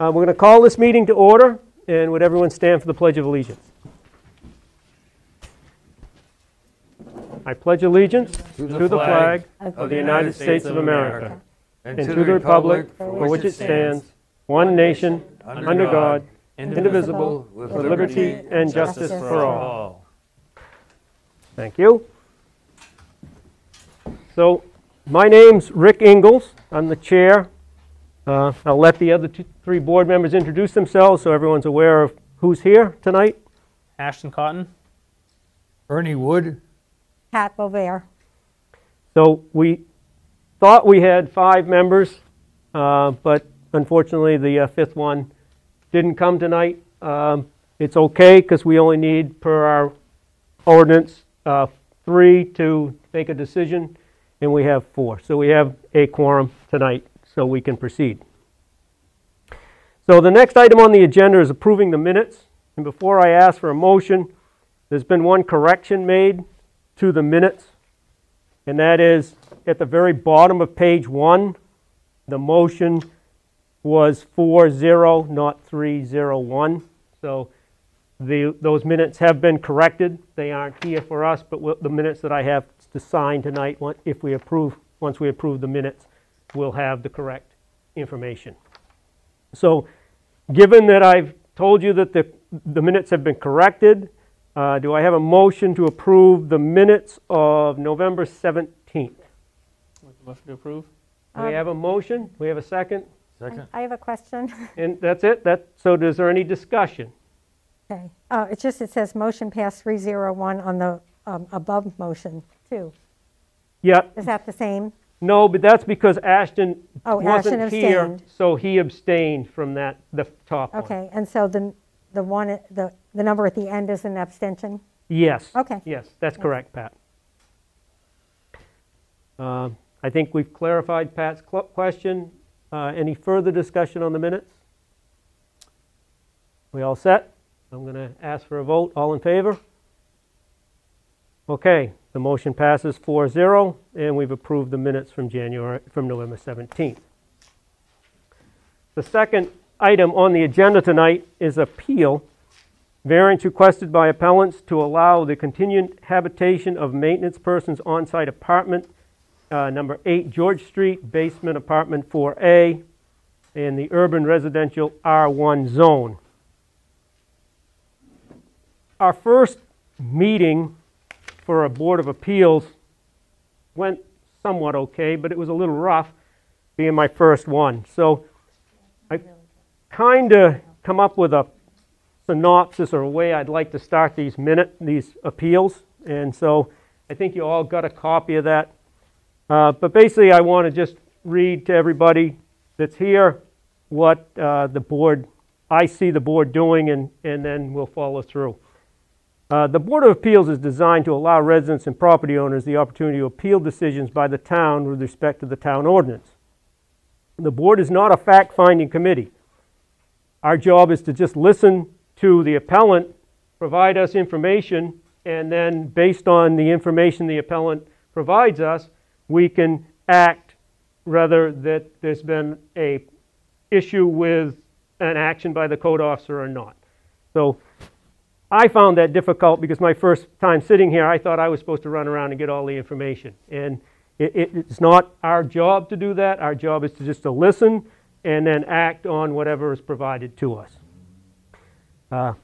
Uh, We're going to call this meeting to order, and would everyone stand for the Pledge of Allegiance? I pledge allegiance to the flag of the United States of America and to the republic for which it stands, one nation, under God, indivisible, with liberty and justice for all. Thank you. So, my name's Rick Ingalls. I'm the chair. Uh, I'll let the other two, three board members introduce themselves so everyone's aware of who's here tonight. Ashton Cotton. Ernie Wood, Pat Bovair. So we thought we had five members, uh, but unfortunately, the uh, fifth one didn't come tonight. Um, It's okay, because we only need, per our ordinance, uh, three to make a decision, and we have four. So we have a quorum tonight, so we can proceed. So the next item on the agenda is approving the minutes. And before I ask for a motion, there's been one correction made to the minutes, and that is at the very bottom of page one, the motion was 4-0, not 3-0-1. So the, those minutes have been corrected. They aren't here for us, but the minutes that I have to sign tonight, if we approve, once we approve the minutes, will have the correct information. So, given that I've told you that the, the minutes have been corrected, uh, do I have a motion to approve the minutes of November 17th? Motion to approve. Do we Um, have a motion? We have a second? second. I have a question. And that's it? That, so is there any discussion? Okay. Uh, It's just, it says motion passed 301 on the um, above motion, too. Yeah, Is that the same? No, but that's because Ashton Oh, Ashton wasn't here, abstained. so he abstained from that, the top one. Okay, and so the, the one, at- the, the number at the end is an abstention? Yes. Okay. Yes, that's correct, Pat. Um, I think we've clarified Pat's cl- question. Uh, Any further discussion on the minutes? We all set? I'm going to ask for a vote. All in favor? Okay, the motion passes 4-0, and we've approved the minutes from January, from November 17th. The second item on the agenda tonight is appeal Variance requested by appellants to allow the continued habitation of maintenance persons on-site apartment, uh, number 8 George Street, basement apartment 4A, in the urban residential R1 zone. Our first meeting for a Board of Appeals went somewhat okay, but it was a little rough, being my first one. So I kind of come up with a synopsis or a way I'd like to start these minute, these appeals. And so I think you all got a copy of that. Uh, But basically, I want to just read to everybody that's here what uh, the board, I see the board doing, and, and then we'll follow through. Uh, The Board of Appeals is designed to allow residents and property owners the opportunity to appeal decisions by the town with respect to the town ordinance. The board is not a fact-finding committee. Our job is to just listen to the appellant, provide us information, and then based on the information the appellant provides us, we can act rather that there's been a issue with an action by the code officer or not. So I found that difficult because my first time sitting here, I thought I was supposed to run around and get all the information. And it, it, it's not our job to do that. Our job is to just to listen and then act on whatever is provided to us. Uh,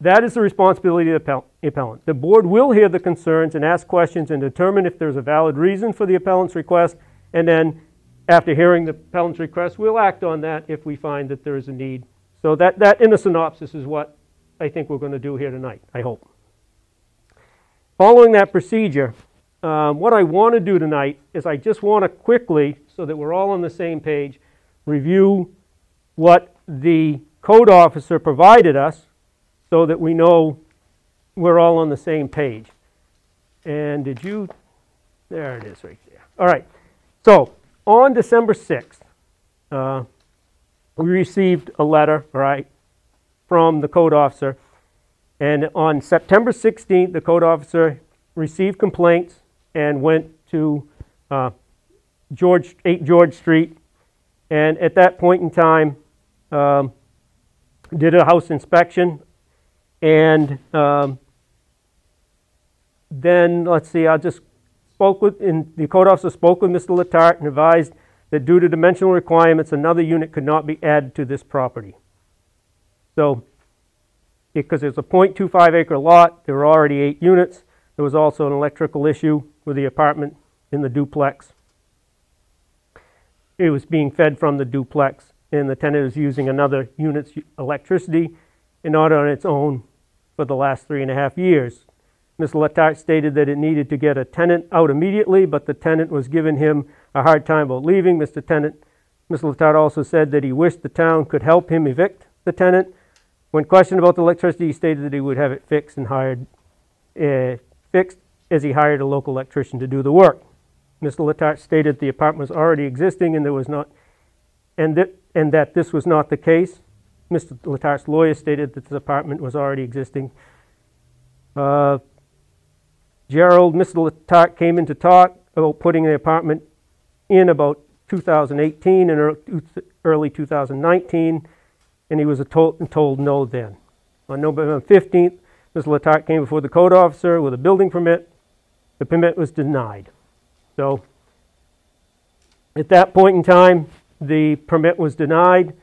That is the responsibility of the appel- appellant. The board will hear the concerns and ask questions and determine if there's a valid reason for the appellant's request, and then, after hearing the appellant's request, we'll act on that if we find that there is a need. So that, that in a synopsis is what I think we're going to do here tonight, I hope. Following that procedure, um, what I want to do tonight is I just want to quickly, so that we're all on the same page, review what the code officer provided us so that we know we're all on the same page. And did you, there it is right there. All right, so on December 6th, uh, we received a letter, all right, from the code officer. And on September 16th, the code officer received complaints and went to uh, George, 8 George Street. And at that point in time, um, did a house inspection, and um, then, let's see, I just spoke with, and the code officer spoke with Mr. Letarte and advised that due to dimensional requirements, another unit could not be added to this property. So, because it's a .25 acre lot, there were already eight units. There was also an electrical issue with the apartment in the duplex. It was being fed from the duplex, and the tenant was using another unit's electricity and not on its own for the last three and a half years. Mr. Letarte stated that it needed to get a tenant out immediately, but the tenant was giving him a hard time about leaving. Mr. Tenant, Mr. Letarte also said that he wished the town could help him evict the tenant. When questioned about the electricity, he stated that he would have it fixed and hired, uh, fixed as he hired a local electrician to do the work. Mr. Letarte stated the apartment was already existing and there was not, and that, and that this was not the case. Mr. Letarte's lawyer stated that this apartment was already existing. Uh, Gerald, Mr. Letarte came in to talk about putting the apartment in about 2018 and early 2019, and he was told, told no then. On November 15th, Mr. Letarte came before the code officer with a building permit. The permit was denied. So, at that point in time, the permit was denied,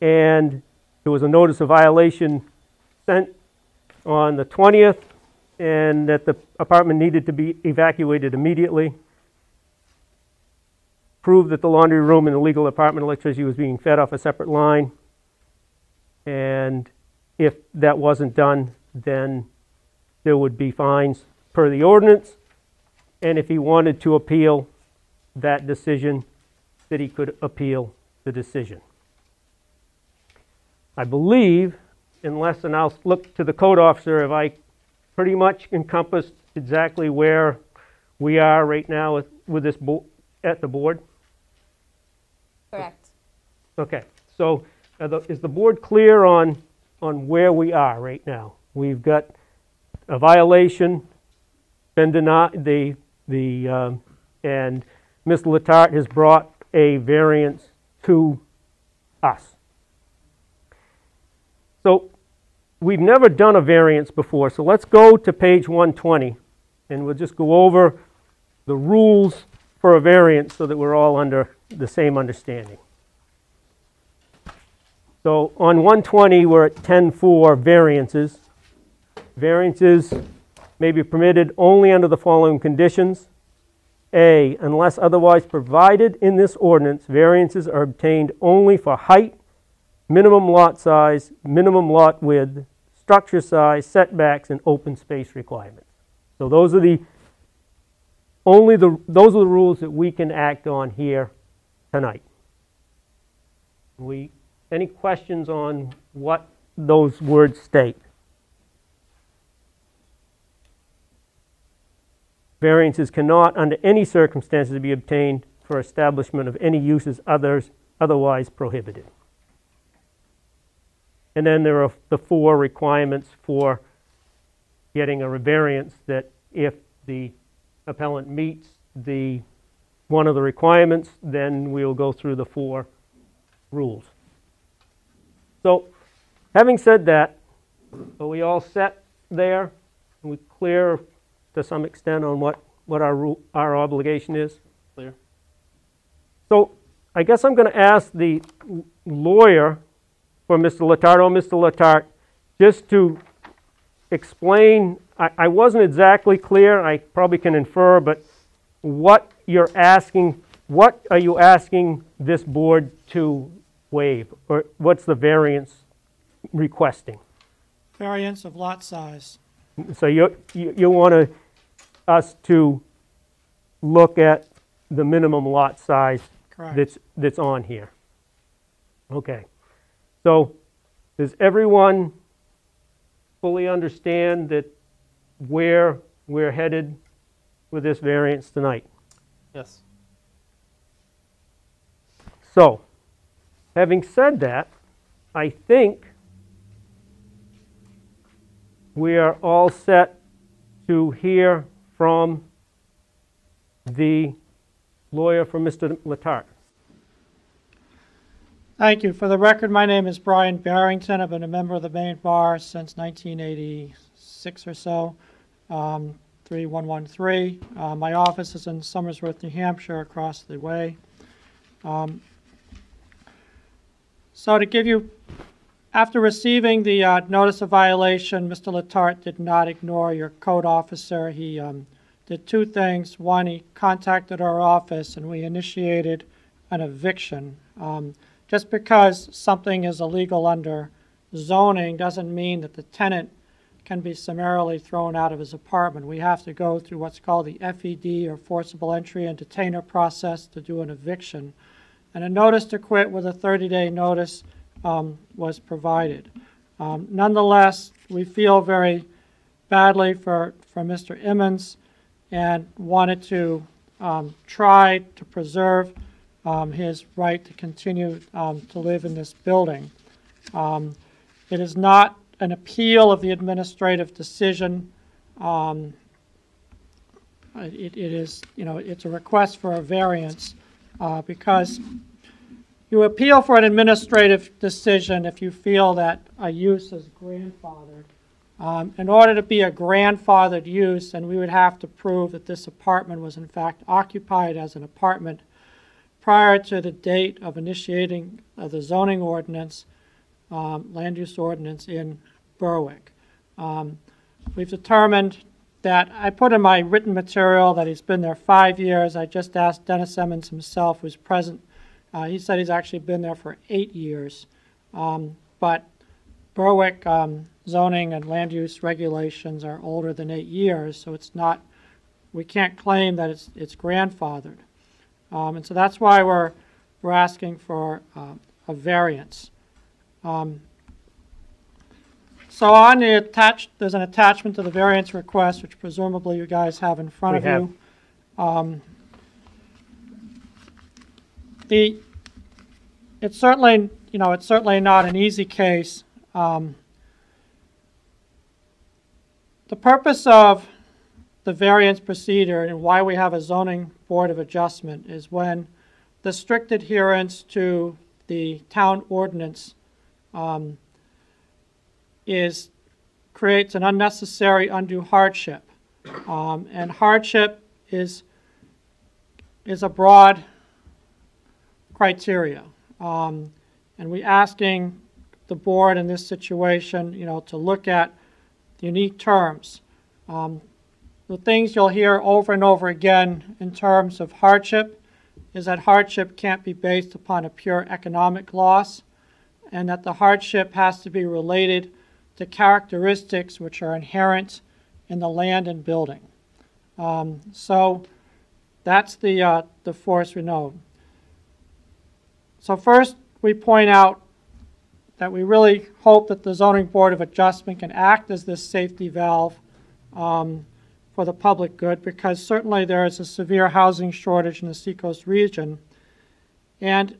and there was a notice of violation sent on the 20th, and that the apartment needed to be evacuated immediately. Proved that the laundry room and the legal apartment electricity was being fed off a separate line. And if that wasn't done, then there would be fines per the ordinance. And if he wanted to appeal that decision, that he could appeal the decision. I believe, unless, and I'll look to the code officer, if I pretty much encompassed exactly where we are right now with, with this, bo- at the board? Correct. Okay, so the- is the board clear on, on where we are right now? We've got a violation, been denied, the, the, um, and Mr. Letarte has brought a variance to us. So we've never done a variance before, so let's go to page 120, and we'll just go over the rules for a variance so that we're all under the same understanding. So on 120, we're at 10-4 variances. Variances may be permitted only under the following conditions. A, unless otherwise provided in this ordinance, variances are obtained only for height, minimum lot size, minimum lot width, structure size, setbacks, and open space requirements. So those are the, only the, those are the rules that we can act on here tonight. We, any questions on what those words state? Variances cannot, under any circumstances, be obtained for establishment of any uses others otherwise prohibited. And then there are the four requirements for getting a variance that if the appellant meets the, one of the requirements, then we'll go through the four rules. So, having said that, are we all set there? Are we clear to some extent on what, what our, our obligation is? Clear. So I guess I'm going to ask the lawyer for Mr. Letarte, or Mr. Letarte, just to explain, I, I wasn't exactly clear, I probably can infer, but what you're asking, what are you asking this board to waive? Or what's the variance requesting? variance of lot size. So you, you, you want to, us to look at the minimum lot size Correct. that's, that's on here. Okay. So, does everyone fully understand that where we're headed with this variance tonight? Yes. So, having said that, I think we are all set to hear from the lawyer for Mr. Letarte. Thank you. For the record, my name is Brian Barrington. I've been a member of the Maine Bar since 1986 or so, um, 3113. Uh, My office is in Somersworth, New Hampshire, across the way. Um, So to give you, after receiving the uh, notice of violation, Mr. Letarte did not ignore your code officer. He um, did two things. One, he contacted our office and we initiated an eviction. Um, Just because something is illegal under zoning doesn't mean that the tenant can be summarily thrown out of his apartment. We have to go through what's called the FED, or Forcible Entry and Detainer Process, to do an eviction. And a notice to quit with a 30-day notice um, was provided. Um, Nonetheless, we feel very badly for, for Mr. Emmons and wanted to um, try to preserve um, his right to continue um, to live in this building. Um, It is not an appeal of the administrative decision. It, it is, you know, it's a request for a variance uh, because you appeal for an administrative decision if you feel that a use is grandfathered. Um, In order to be a grandfathered use, then we would have to prove that this apartment was in fact occupied as an apartment prior to the date of initiating of the zoning ordinance, um, land use ordinance in Berwick. Um, We've determined that, I put in my written material that he's been there five years. I just asked Dennis Emmons himself, who's present. Uh, He said he's actually been there for eight years. Um, But Berwick um, zoning and land use regulations are older than eight years, so it's not, we can't claim that it's, it's grandfathered. Um, And so that's why we're, we're asking for uh, a variance. Um, So on the attached, there's an attachment to the variance request, which presumably you guys have in front We of have. you. Um, The, it's certainly, you know, it's certainly not an easy case. Um, The purpose of the variance procedure and why we have a zoning board of adjustment is when the strict adherence to the town ordinance um, is, creates an unnecessary undue hardship. Um, And hardship is, is a broad criteria. Um, And we're asking the board in this situation, you know, to look at the unique terms. Um, The things you'll hear over and over again in terms of hardship is that hardship can't be based upon a pure economic loss, and that the hardship has to be related to characteristics which are inherent in the land and building. Um, So that's the, uh, the force we know. So first, we point out that we really hope that the zoning board of adjustment can act as this safety valve um, for the public good, because certainly there is a severe housing shortage in the Seacoast region. And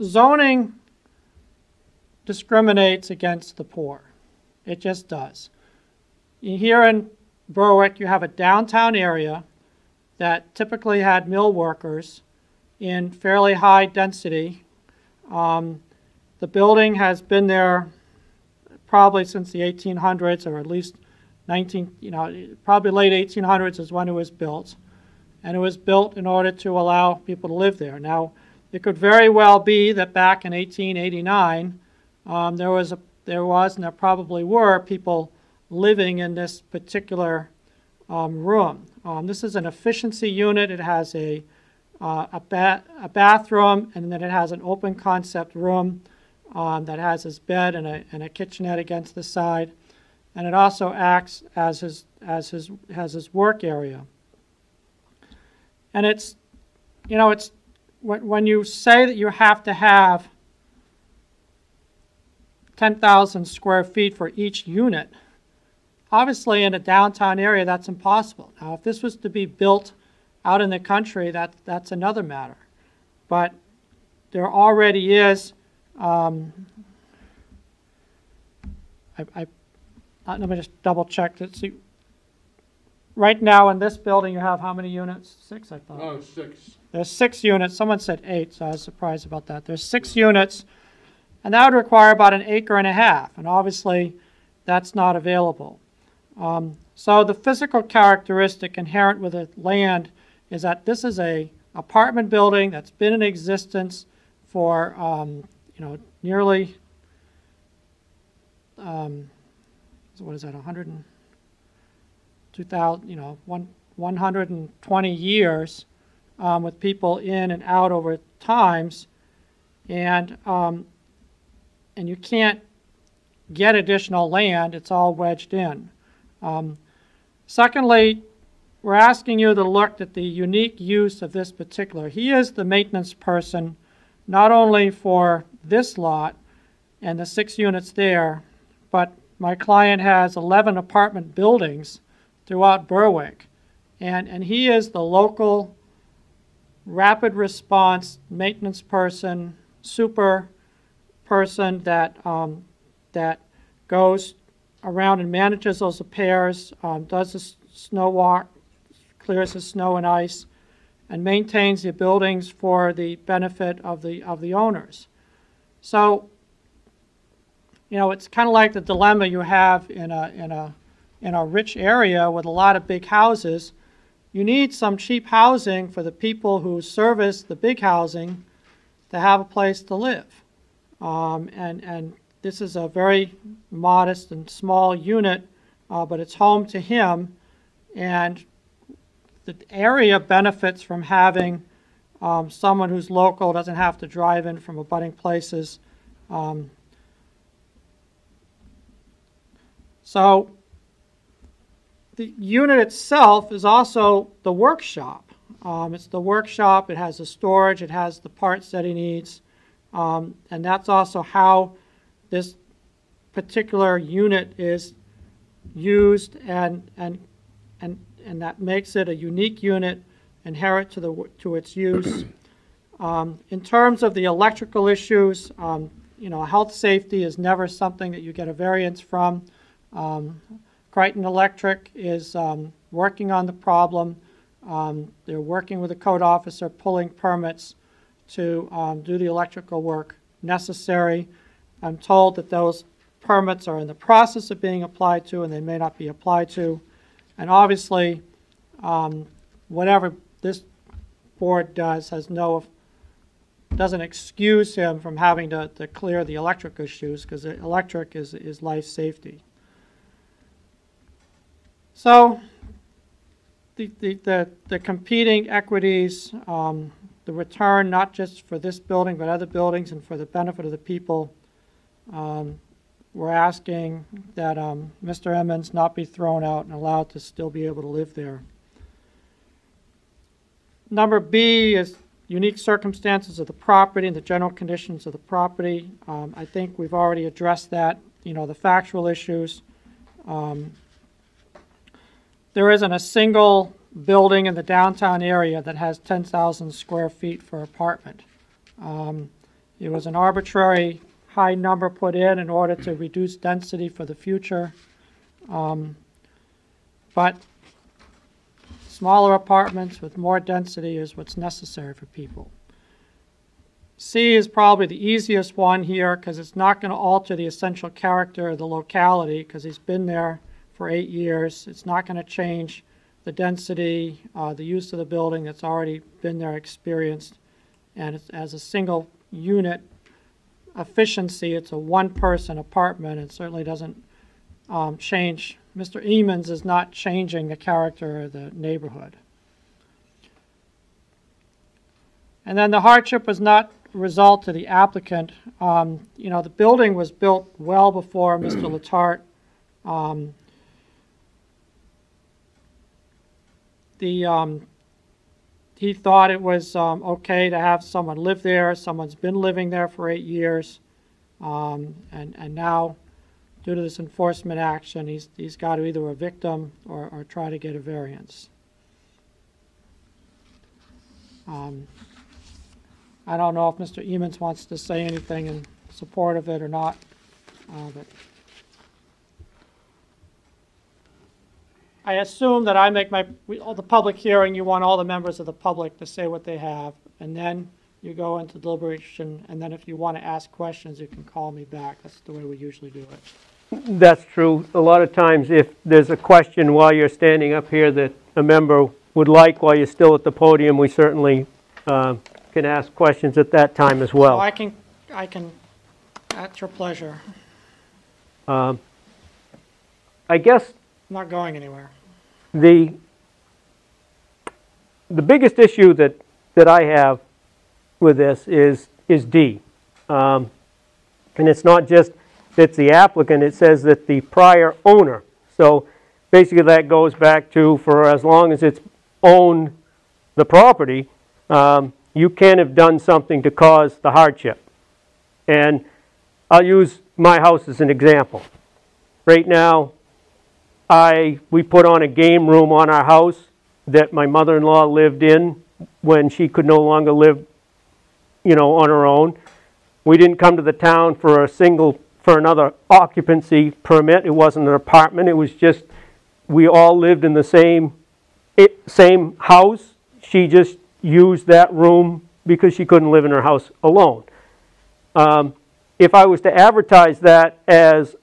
zoning discriminates against the poor. It just does. Here in Berwick, you have a downtown area that typically had mill workers in fairly high density. Um, The building has been there probably since the 1800s, or at least 19, you know, probably late 1800s is when it was built. And it was built in order to allow people to live there. Now, it could very well be that back in 1889, um, there was a, there was, and there probably were, people living in this particular um, room. Um, this is an efficiency unit. It has a, uh, a, ba- a bathroom, and then it has an open concept room um, that has his bed and a, and a kitchenette against the side. And it also acts as his, as his, has his work area. And it's, you know, it's, when, when you say that you have to have 10,000 square feet for each unit, obviously in a downtown area, that's impossible. Now, if this was to be built out in the country, that, that's another matter. But there already is, um, I, I, uh, let me just double check to see. right now in this building, you have how many units? Six, I thought. Oh, six. There's six units, someone said eight, so I was surprised about that. There's six units, and that would require about an acre and a half, and obviously, that's not available. Um, So the physical characteristic inherent with the land is that this is a apartment building that's been in existence for, um, you know, nearly, um, what is that, a hundred and, two thousand, you know, one, one hundred and twenty years um, with people in and out over times, and um, and you can't get additional land; it's all wedged in. Um, secondly, we're asking you to look at the unique use of this particular. He is the maintenance person, not only for this lot and the six units there, but my client has 11 apartment buildings throughout Berwick, and and he is the local rapid response maintenance person, super person that, um, that goes around and manages those repairs, um, does the snow walk, clears the snow and ice, and maintains the buildings for the benefit of the, of the owners. So, you know, it's kind of like the dilemma you have in a, in a, in a rich area with a lot of big houses you need some cheap housing for the people who service the big housing to have a place to live. Um, and, and this is a very modest and small unit, uh, but it's home to him. And the area benefits from having um, someone who's local, doesn't have to drive in from abutting places. Um, so the unit itself is also the workshop. Um, it's the workshop, it has the storage, it has the parts that he needs. Um, and that's also how this particular unit is used and, and, and, and that makes it a unique unit inherent to the, to its use. Um, in terms of the electrical issues, um, you know, health safety is never something that you get a variance from. Um, Crichton Electric is um, working on the problem. Um, They're working with the code officer, pulling permits to um, do the electrical work necessary. I'm told that those permits are in the process of being applied to, and they may not be applied to. And obviously, um, whatever this board does has no, doesn't excuse him from having to, to clear the electric issues, because electric is, is life safety. So, the, the, the, the competing equities, um, the return, not just for this building, but other buildings and for the benefit of the people, um, we're asking that, um, Mr. Emmons not be thrown out and allowed to still be able to live there. Number B is unique circumstances of the property and the general conditions of the property. Um, I think we've already addressed that, you know, the factual issues. Um, there isn't a single building in the downtown area that has 10,000 square feet for apartment. Um, It was an arbitrary high number put in in order to reduce density for the future. Um, But smaller apartments with more density is what's necessary for people. C is probably the easiest one here because it's not going to alter the essential character of the locality because he's been there for eight years. It's not going to change the density, uh, the use of the building that's already been there, experienced. And it's, as a single unit efficiency, it's a one-person apartment. It certainly doesn't um, change. Mr. Emmons is not changing the character of the neighborhood. And then the hardship was not a result to the applicant. Um, you know, the building was built well before Mr. Letarte. Um, the um, he thought it was um, okay to have someone live there. Someone's been living there for eight years, um, and and now, due to this enforcement action, he's he's got to either a victim or, or try to get a variance. Um, I don't know if Mr. Emmons wants to say anything in support of it or not, uh, but I assume that I make my, we- all the public hearing, you want all the members of the public to say what they have, and then you go into deliberation, and then if you want to ask questions, you can call me back. That's the way we usually do it. That's true. A lot of times, if there's a question while you're standing up here that a member would like while you're still at the podium, we certainly uh, can ask questions at that time as So well. I can, I can, at your pleasure. Um, I guess I'm not going anywhere. The, the biggest issue that, that I have with this is, is D. Um, And it's not just that the applicant, it says that the prior owner. So basically that goes back to for as long as it's owned the property, um, you can have done something to cause the hardship. And I'll use my house as an example. Right now, I, we put on a game room on our house that my mother-in-law lived in when she could no longer live, you know, on her own. We didn't come to the town for a single, for another occupancy permit. It wasn't an apartment. It was just, we all lived in the same, it, same house. She just used that room because she couldn't live in her house alone. Um, if I was to advertise that as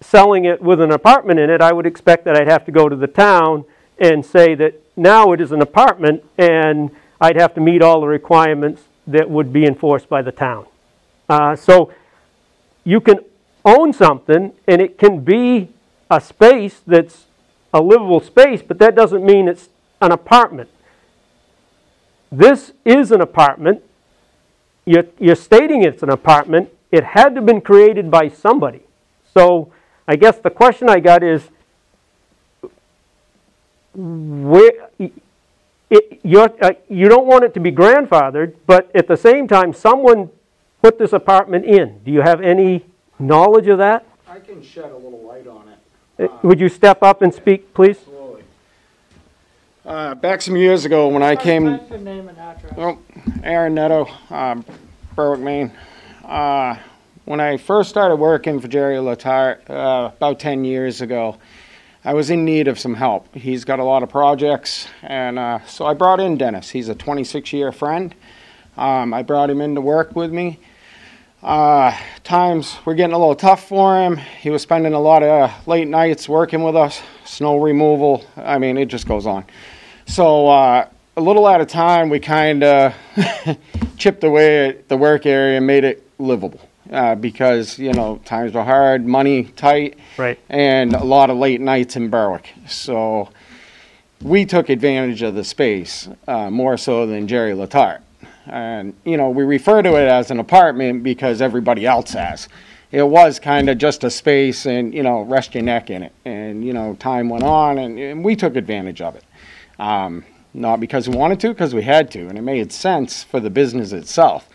selling it with an apartment in it, I would expect that I'd have to go to the town and say that now it is an apartment, and I'd have to meet all the requirements that would be enforced by the town. Uh, So you can own something, and it can be a space that's a livable space, but that doesn't mean it's an apartment. This is an apartment. You're, you're stating it's an apartment. It had to have been created by somebody. So I guess the question I got is, where, it, you're, uh, you don't want it to be grandfathered, but at the same time, someone put this apartment in. Do you have any knowledge of that? I can shed a little light on it. Uh, Would you step up and speak, please? Slowly. Uh, back some years ago when I came, Mention name and address. oh, Aaron Netto, um, Berwick, Maine. When I first started working for Jerry Letarte, uh, about ten years ago, I was in need of some help. He's got a lot of projects, and, uh, so I brought in Dennis. He's a twenty-six year friend. Um, I brought him in to work with me. Uh, times were getting a little tough for him. He was spending a lot of late nights working with us, snow removal. I mean, it just goes on. So uh, a little at a time, we kind of chipped away at the work area and made it livable. Uh, because you know times were hard, money tight, Right. and a lot of late nights in Berwick. So we took advantage of the space uh, more so than Jerry Letarte. And, you know, we refer to it as an apartment because everybody else has. It was kind of just a space and, you know, rest your neck in it. And, you know, time went on and, and we took advantage of it. Um, not because we wanted to, because we had to, and it made sense for the business itself.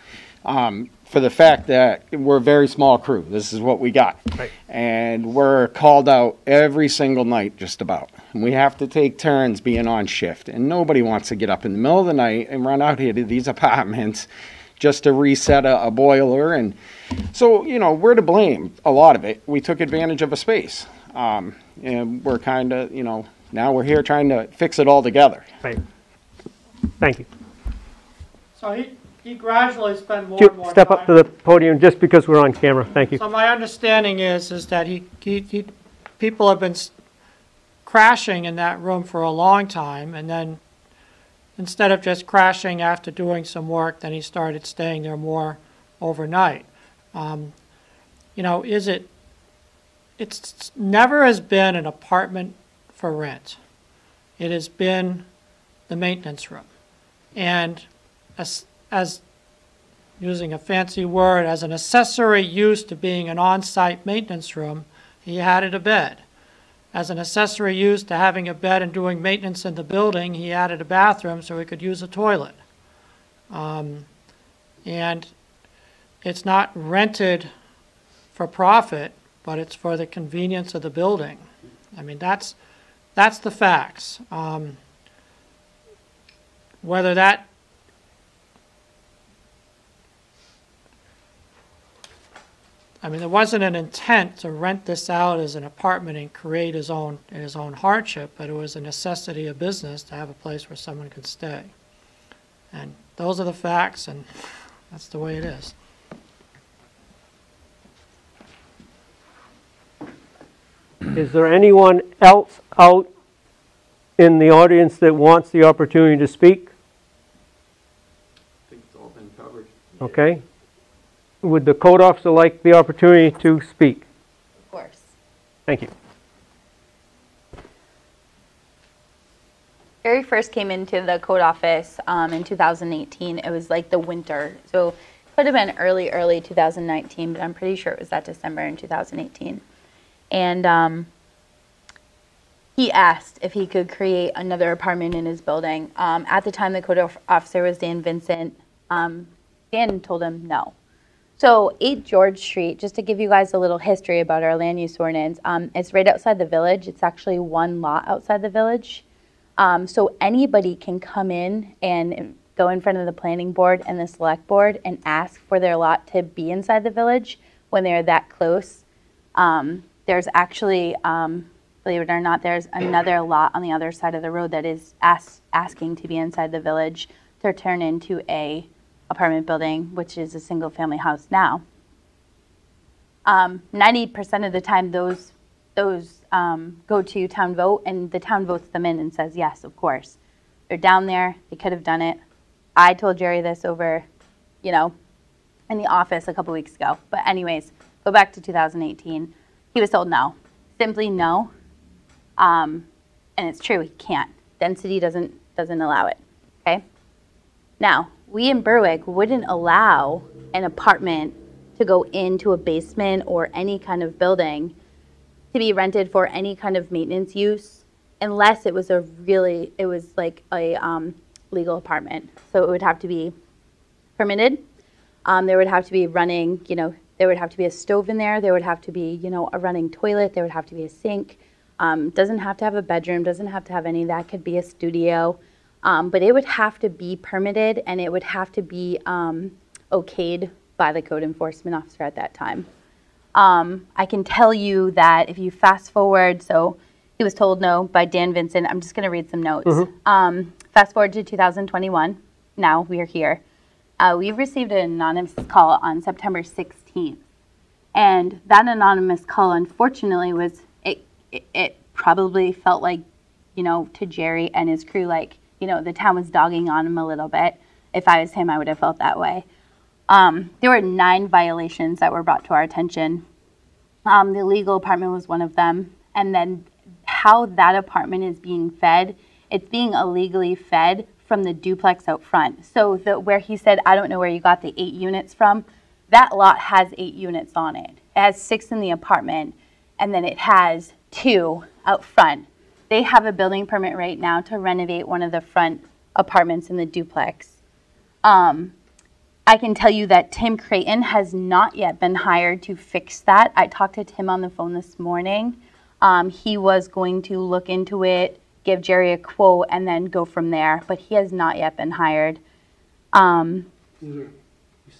Um, for the fact that we're a very small crew. This is what we got. Right. And we're called out every single night, just about. And we have to take turns being on shift. And nobody wants to get up in the middle of the night and run out here to these apartments just to reset a, a boiler. And so, you know, we're to blame, a lot of it. We took advantage of a space. Um, and we're kind of, you know, now we're here trying to fix it all together. Right. Thank you. So he, he gradually spent more and more Step up to the podium just because we're on camera. Thank you. So my understanding is, is that he, he, he, people have been crashing in that room for a long time, and then instead of just crashing after doing some work, then he started staying there more overnight. Um, You know, is it, it's never has been an apartment for rent. It has been the maintenance room. And as, as using a fancy word, as an accessory use to being an on-site maintenance room, he added a bed. As an accessory use to having a bed and doing maintenance in the building, he added a bathroom so he could use a toilet. Um, And it's not rented for profit, but it's for the convenience of the building. I mean, that's, that's the facts. Um, Whether that I mean, there wasn't an intent to rent this out as an apartment and create his own, his own hardship, but it was a necessity of business to have a place where someone could stay. And those are the facts, and that's the way it is. Is there anyone else out in the audience that wants the opportunity to speak? I think it's all been covered. Okay. Would the code officer like the opportunity to speak? Of course. Thank you. Very first came into the code office um, in 2018. It was like the winter, so it could have been early, early 2019, but I'm pretty sure it was that December in 2018. And um, he asked if he could create another apartment in his building. Um, at the time, the code officer was Dan Vincent. Um, Dan told him no. So 8 George Street, just to give you guys a little history about our land use ordinance, um, it's right outside the village. It's actually one lot outside the village. Um, so anybody can come in and go in front of the planning board and the select board and ask for their lot to be inside the village when they're that close. Um, there's actually, um, believe it or not, there's another lot on the other side of the road that is ask, asking to be inside the village to turn into a apartment building, which is a single family house now. Um, 90% of the time, those those um, go to town vote, and the town votes them in and says yes, of course. They're down there. They could have done it. I told Jerry this over, you know, in the office a couple weeks ago. But anyways, go back to 2018. He was told no, simply no. Um, and it's true, he can't. Density doesn't doesn't allow it. Okay. Now, we in Berwick wouldn't allow an apartment to go into a basement or any kind of building to be rented for any kind of maintenance use unless it was a really, it was like a um, legal apartment. So it would have to be permitted. Um, there would have to be running, you know, there would have to be a stove in there. There would have to be, you know, a running toilet. There would have to be a sink. Um, doesn't have to have a bedroom. Doesn't have to have any. That could be a studio. Um, but it would have to be permitted and it would have to be um, okayed by the code enforcement officer at that time. Um, I can tell you that if you fast forward, so he was told no by Dan Vincent. I'm just going to read some notes. Um, fast forward to 2021. Now we are here. Uh, we received an anonymous call on September 16th. And that anonymous call, unfortunately, was it, it, it probably felt like, you know, to Jerry and his crew, like, you know, the town was dogging on him a little bit. If I was him, I would have felt that way. Um, there were nine violations that were brought to our attention. Um, the legal apartment was one of them. And then how that apartment is being fed, it's being illegally fed from the duplex out front. So the, where he said, I don't know where you got the eight units from, that lot has eight units on it. It has six in the apartment, and then it has two out front. They have a building permit right now to renovate one of the front apartments in the duplex. Um, I can tell you that Tim Creighton has not yet been hired to fix that. I talked to Tim on the phone this morning. Um, he was going to look into it, give Jerry a quote, and then go from there, but he has not yet been hired. Um, You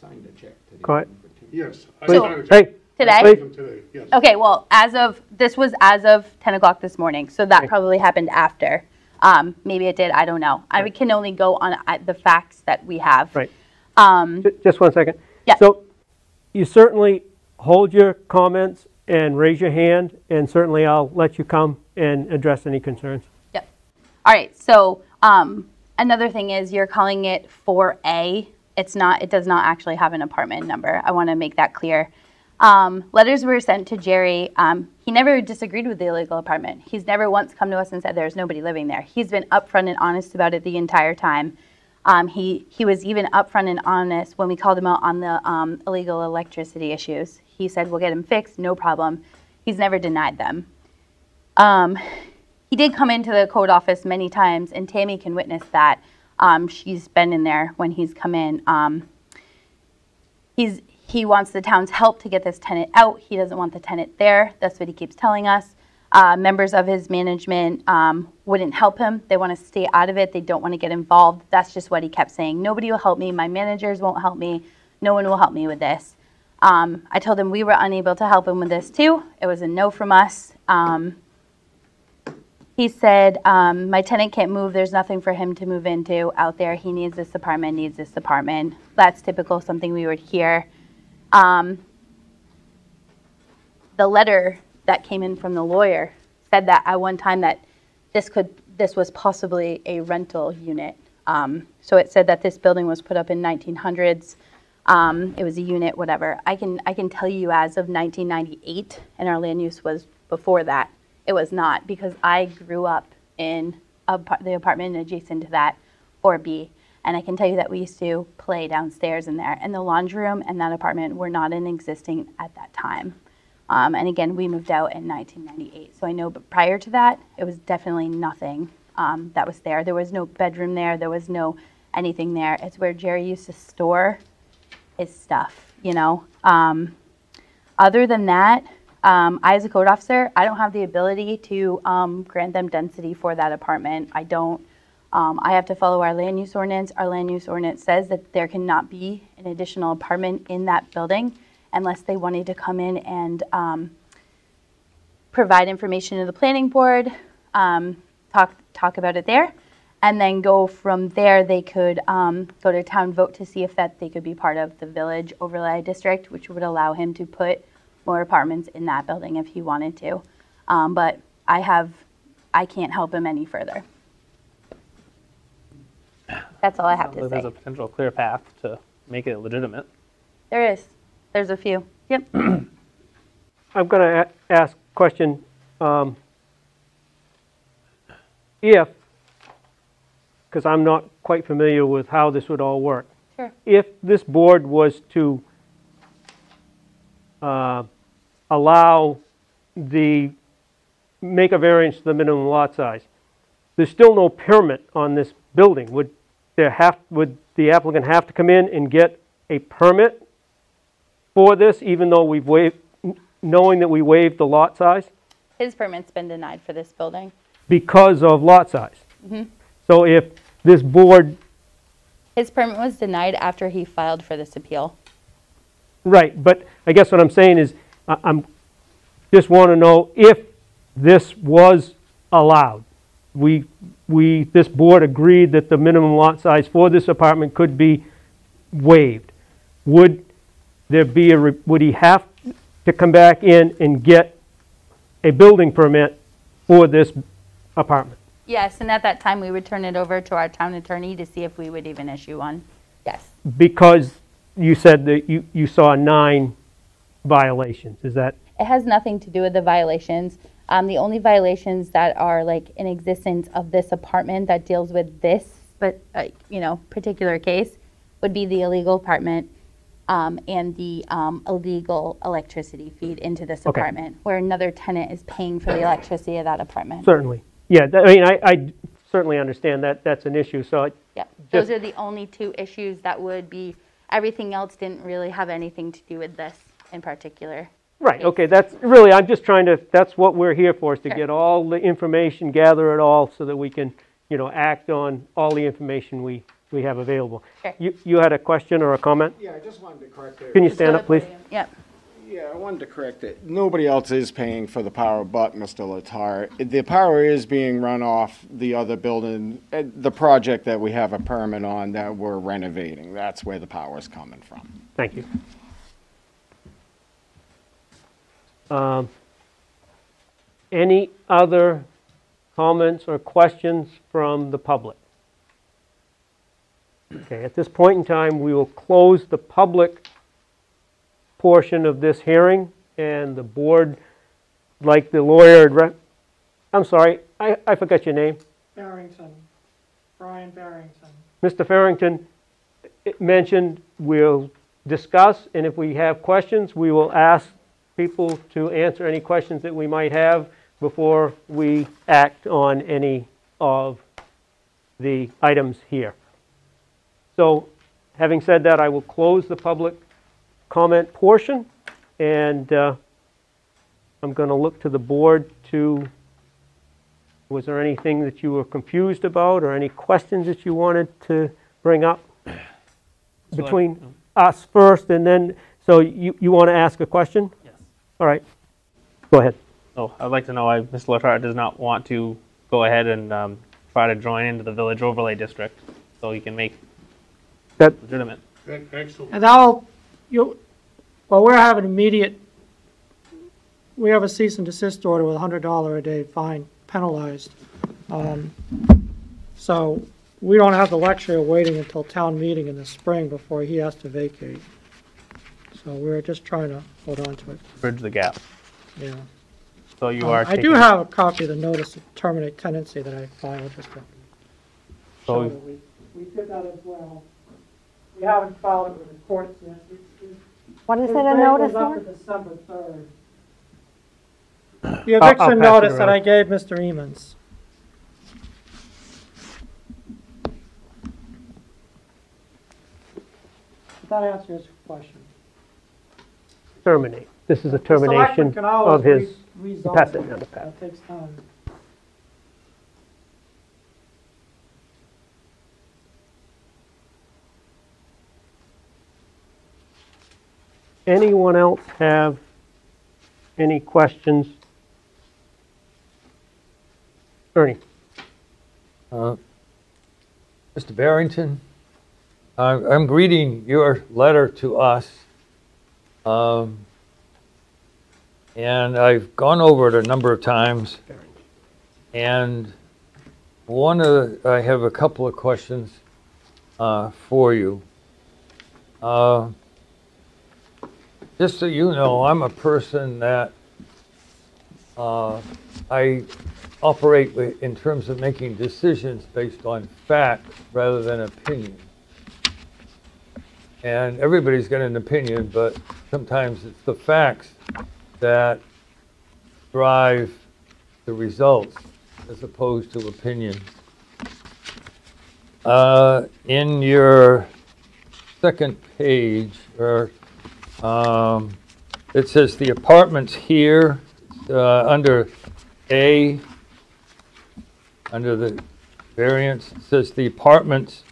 signed a check today. Go ahead. Yes. I Please. signed a check Hey, today? Today, yes. Okay, well, as of, this was as of 10 o'clock this morning, so that probably happened after. Um, maybe it did, I don't know. I can only go on uh, the facts that we have. right. Um, Ju- Just one second. Yeah. So you certainly hold your comments and raise your hand, and certainly I'll let you come and address any concerns. Yep. All right, so um, another thing is you're calling it 4A. It's not, it does not actually have an apartment number. I want to make that clear. Um, letters were sent to Jerry. Um, he never disagreed with the illegal apartment. He's never once come to us and said there's nobody living there. He's been upfront and honest about it the entire time. Um, he, he was even upfront and honest when we called him out on the um, illegal electricity issues. He said, we'll get them fixed, no problem. He's never denied them. Um, he did come into the code office many times, and Tammy can witness that. Um, she's been in there when he's come in. He's he wants the town's help to get this tenant out. He doesn't want the tenant there. That's what he keeps telling us. Uh, members of his management um, wouldn't help him. They want to stay out of it. They don't want to get involved. That's just what he kept saying. Nobody will help me. My managers won't help me. No one will help me with this. Um, I told him we were unable to help him with this too. It was a no from us. Um, he said, um, my tenant can't move, there's nothing for him to move into out there. He needs this apartment, needs this apartment. That's typical, something we would hear. Um, the letter that came in from the lawyer said that at one time that this could, this was possibly a rental unit. Um, so it said that this building was put up in 1900s. Um, it was a unit, whatever. I can, I can tell you as of 1998, and our land use was before that. It was not because I grew up in a, the apartment adjacent to that, or B. And I can tell you that we used to play downstairs in there, and the laundry room and that apartment were not in existing at that time. Um, and again, we moved out in 1998. So I know, but prior to that, it was definitely nothing um, that was there. There was no bedroom there. There was no anything there. It's where Jerry used to store his stuff, you know. Um, other than that, um, I, as a code officer, I don't have the ability to um, grant them density for that apartment. I don't. Um, I have to follow our land use ordinance. Our land use ordinance says that there cannot be an additional apartment in that building unless they wanted to come in and um, provide information to the planning board, um, talk, talk about it there, and then go from there, they could um, go to town vote to see if that they could be part of the village overlay district, which would allow him to put more apartments in that building if he wanted to. Um, But I have, I can't help him any further. That's all I have to like There's a potential clear path to make it legitimate. There is, there's a few. Yep. I'm going to ask question, um, if, because I'm not quite familiar with how this would all work. Sure. If this board was to uh, allow the, make a variance to the minimum lot size, there's still no permit on this building. Would there have, would the applicant have to come in and get a permit for this, even though we've waived, knowing that we waived the lot size? His permit's been denied for this building. Because of lot size. Mm-hmm. So if this board, His permit was denied after he filed for this appeal. right, but I guess what I'm saying is, I- I'm, just want to know if this was allowed. We, we, this board agreed that the minimum lot size for this apartment could be waived. Would there be a, re- would he have to come back in and get a building permit for this apartment? Yes, and at that time, we would turn it over to our town attorney to see if we would even issue one. Yes. Because you said that you, you saw nine violations, is that, It has nothing to do with the violations. Um, the only violations that are like in existence of this apartment that deals with this, but, uh, you know, particular case would be the illegal apartment, um, and the, um, illegal electricity feed into this Okay. apartment, where another tenant is paying for the electricity of that apartment. certainly? Yeah, that- I mean, I, I certainly understand that, that's an issue, so, I- Yep, those Just- are the only two issues that would be, everything else didn't really have anything to do with this in particular. Right, okay, that's, really, I'm just trying to, that's what we're here for, is to Sure. get all the information, gather it all, so that we can, you know, act on all the information we, we have available. Sure. You, you had a question or a comment? Yeah, I just wanted to correct it. Can you stand up, please? Yep. Yeah, I wanted to correct it. Nobody else is paying for the power but Mr. Letarte. The power is being run off the other building, eh, the project that we have a permit on that we're renovating. That's where the power's coming from. Thank you. Um, Any other comments or questions from the public? Okay, at this point in time, we will close the public portion of this hearing, and the board, like the lawyer, I'm sorry, I, I forgot your name. Barrington, Brian Barrington. Mr. Barrington mentioned, we'll discuss, and if we have questions, we will ask people to answer any questions that we might have before we act on any of the items here. So, having said that, I will close the public comment portion, and uh, I'm going to look to the board to, was there anything that you were confused about, or any questions that you wanted to bring up? Between us first, and then So you, you want to ask a question? Yes. All right. Go ahead. Oh, I'd like to know why Mr. Letarte does not want to go ahead and um, try to join into the village overlay district so he can make That, legitimate. Excellent. And that'll, you, well, we're having immediate, we have a cease and desist order with a hundred dollar a day fine penalized. Um, So we don't have the luxury of waiting until town meeting in the spring before he has to vacate. So we're just trying to hold on to it, Bridge the gap. yeah. So you Um, are. I do taking- have a copy of the notice to terminate tenancy that I filed just to So- show that we, we did that as well. We haven't filed it with the courts yet. It's- it's- What is it a date notice was up for? to December third. The I'll- I'll eviction pass it notice that around. I gave Mr. Emmons. Did that answer his question? Terminate. This is a termination can always of his, re- rezone pass it it. down the path. That takes time. Anyone else have any questions? Ernie? Uh, Mr. Barrington, I- I'm reading your letter to us. Um, And I've gone over it a number of times. And one of, the- I have a couple of questions uh, for you. Uh, Just so you know, I'm a person that uh, I operate in terms of making decisions based on facts rather than opinion. And everybody's got an opinion, but sometimes it's the facts that drive the results as opposed to opinion. Uh, in your second page, or, um, it says the apartments here, uh, under A, under the variance, it says the apartments,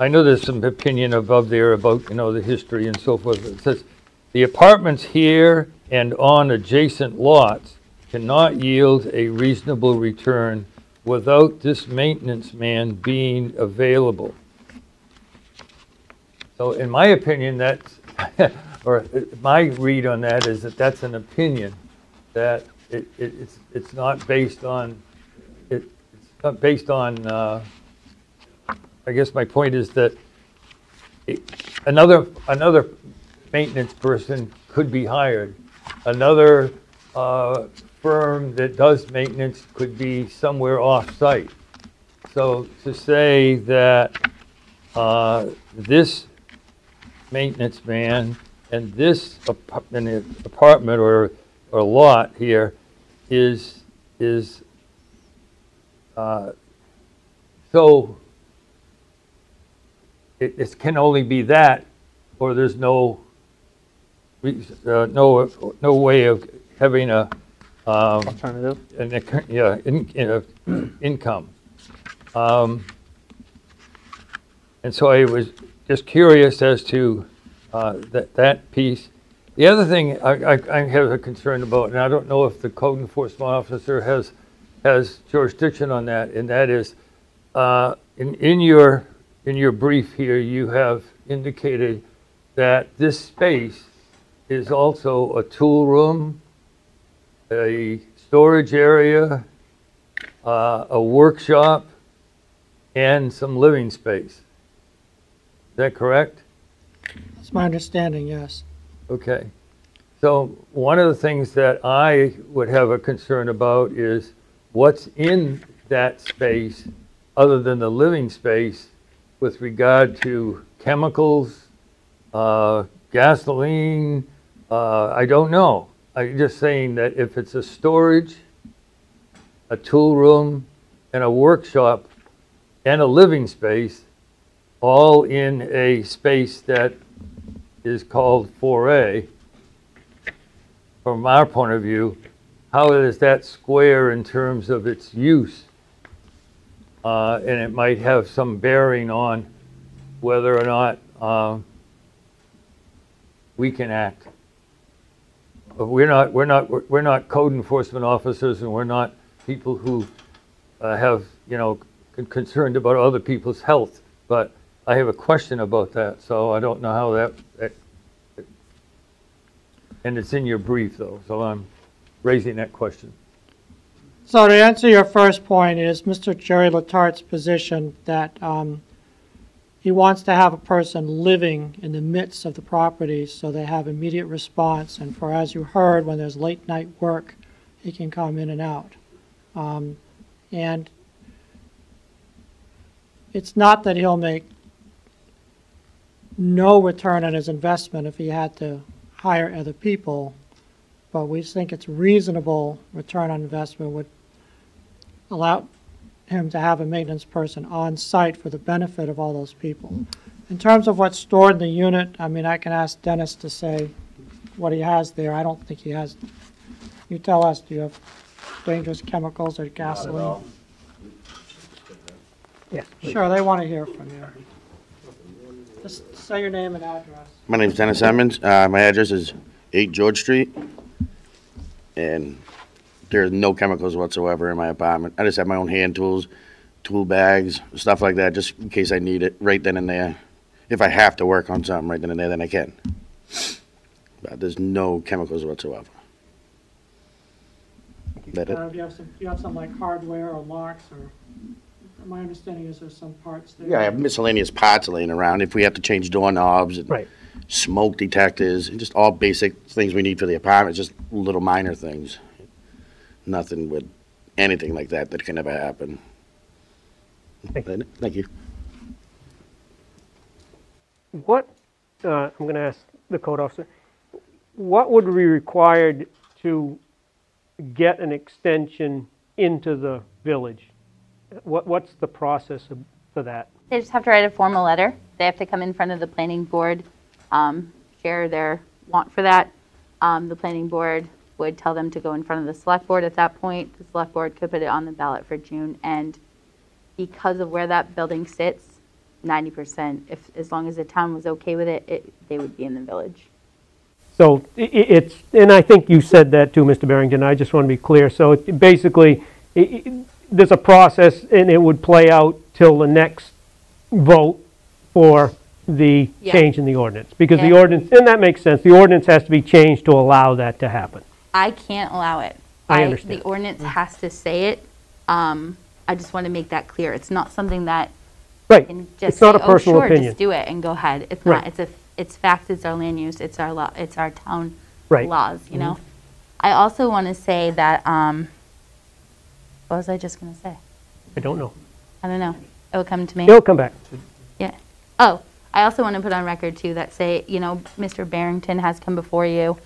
I know there's some opinion above there about, you know, the history and so forth. It says, the apartments here and on adjacent lots cannot yield a reasonable return without this maintenance man being available. So in my opinion, that's, or my read on that is that that's an opinion, that it, it- it's, it's not based on, it, it's not based on, uh, I guess my point is that another, another maintenance person could be hired. Another uh, firm that does maintenance could be somewhere off-site. So to say that uh, this maintenance man and this apartment or, or lot here is, is uh, so it, it can only be that, or there's no, uh, no, no way of having a, um, Alternative. an, yeah, in, in, uh, income. Um, and so I was just curious as to, uh, that, that piece. The other thing I, I, I have a concern about, and I don't know if the code enforcement officer has, has jurisdiction on that, and that is, uh, in, in your, in your brief here, you have indicated that this space is also a tool room, a storage area, uh, a workshop, and some living space. Is that correct? That's my understanding, yes. Okay. So one of the things that I would have a concern about is what's in that space other than the living space with regard to chemicals, uh, gasoline, uh, I don't know. I'm just saying that if it's a storage, a tool room, and a workshop, and a living space, all in a space that is called 4A, from our point of view, how does that square in terms of its use? Uh, And it might have some bearing on whether or not um, we can act. But we're not, we're not, we're not code enforcement officers and we're not people who uh, have, you know, con- concerned about other people's health. But I have a question about that, so I don't know how that, that- and it's in your brief though, so I'm raising that question. So to answer your first point is Mr. Jerry Letarte's position that um, he wants to have a person living in the midst of the property so they have immediate response. And for, as you heard, when there's late night work, he can come in and out. Um, And it's not that he'll make no return on his investment if he had to hire other people, but we think it's reasonable return on investment would allow him to have a maintenance person on site for the benefit of all those people. In terms of what's stored in the unit, I mean, I can ask Dennis to say what he has there. I don't think he has, you tell us, do you have dangerous chemicals or gasoline? Yeah. Sure, they want to hear from you. Just say your name and address. My name's Dennis Emmons. Uh, my address is 8 George Street. And there's no chemicals whatsoever in my apartment. I just have my own hand tools, tool bags, stuff like that, just in case I need it right then and there. If I have to work on something right then and there, then I can. But there's no chemicals whatsoever. That it? Uh, Do you have some, do you have some like hardware or locks or, my understanding is there's some parts there. Yeah, I have miscellaneous parts laying around. If we have to change doorknobs and Right. smoke detectors, and just all basic things we need for the apartment, just little minor things. Nothing with anything like that that can ever happen. Thank you. Thank you. What, uh, I'm going to ask the code officer, what would be required to get an extension into the village? What, what's the process of- for that? They just have to write a formal letter. They have to come in front of the planning board, um, share their want for that. Um, The planning board would tell them to go in front of the select board at that point. The select board could put it on the ballot for June. And because of where that building sits, 90%, if, as long as the town was okay with it, it, they would be in the village. So i- i- it's, and I think you said that too, Mr. Barrington, I just want to be clear. So it- basically, i- i- there's a process and it would play out till the next vote for the Yeah. change in the ordinance. Because the Yeah. ordinance, and that makes sense, the ordinance has to be changed to allow that to happen. I can't allow it. I understand. The ordinance has to say it. Um, I just want to make that clear. It's not something that Right, can just it's not say, a personal oh, sure, opinion. just do it and go ahead. It's Right. not. It's a. It's fact. It's our land use. It's our law. It's our town Right. Mm-hmm. laws. You know. I also want to say that. Um, what was I just going to say? I don't know. I don't know. It will come to me. It'll come back. Yeah. Oh, I also want to put on record too that say, you know, Mr. Barrington has come before you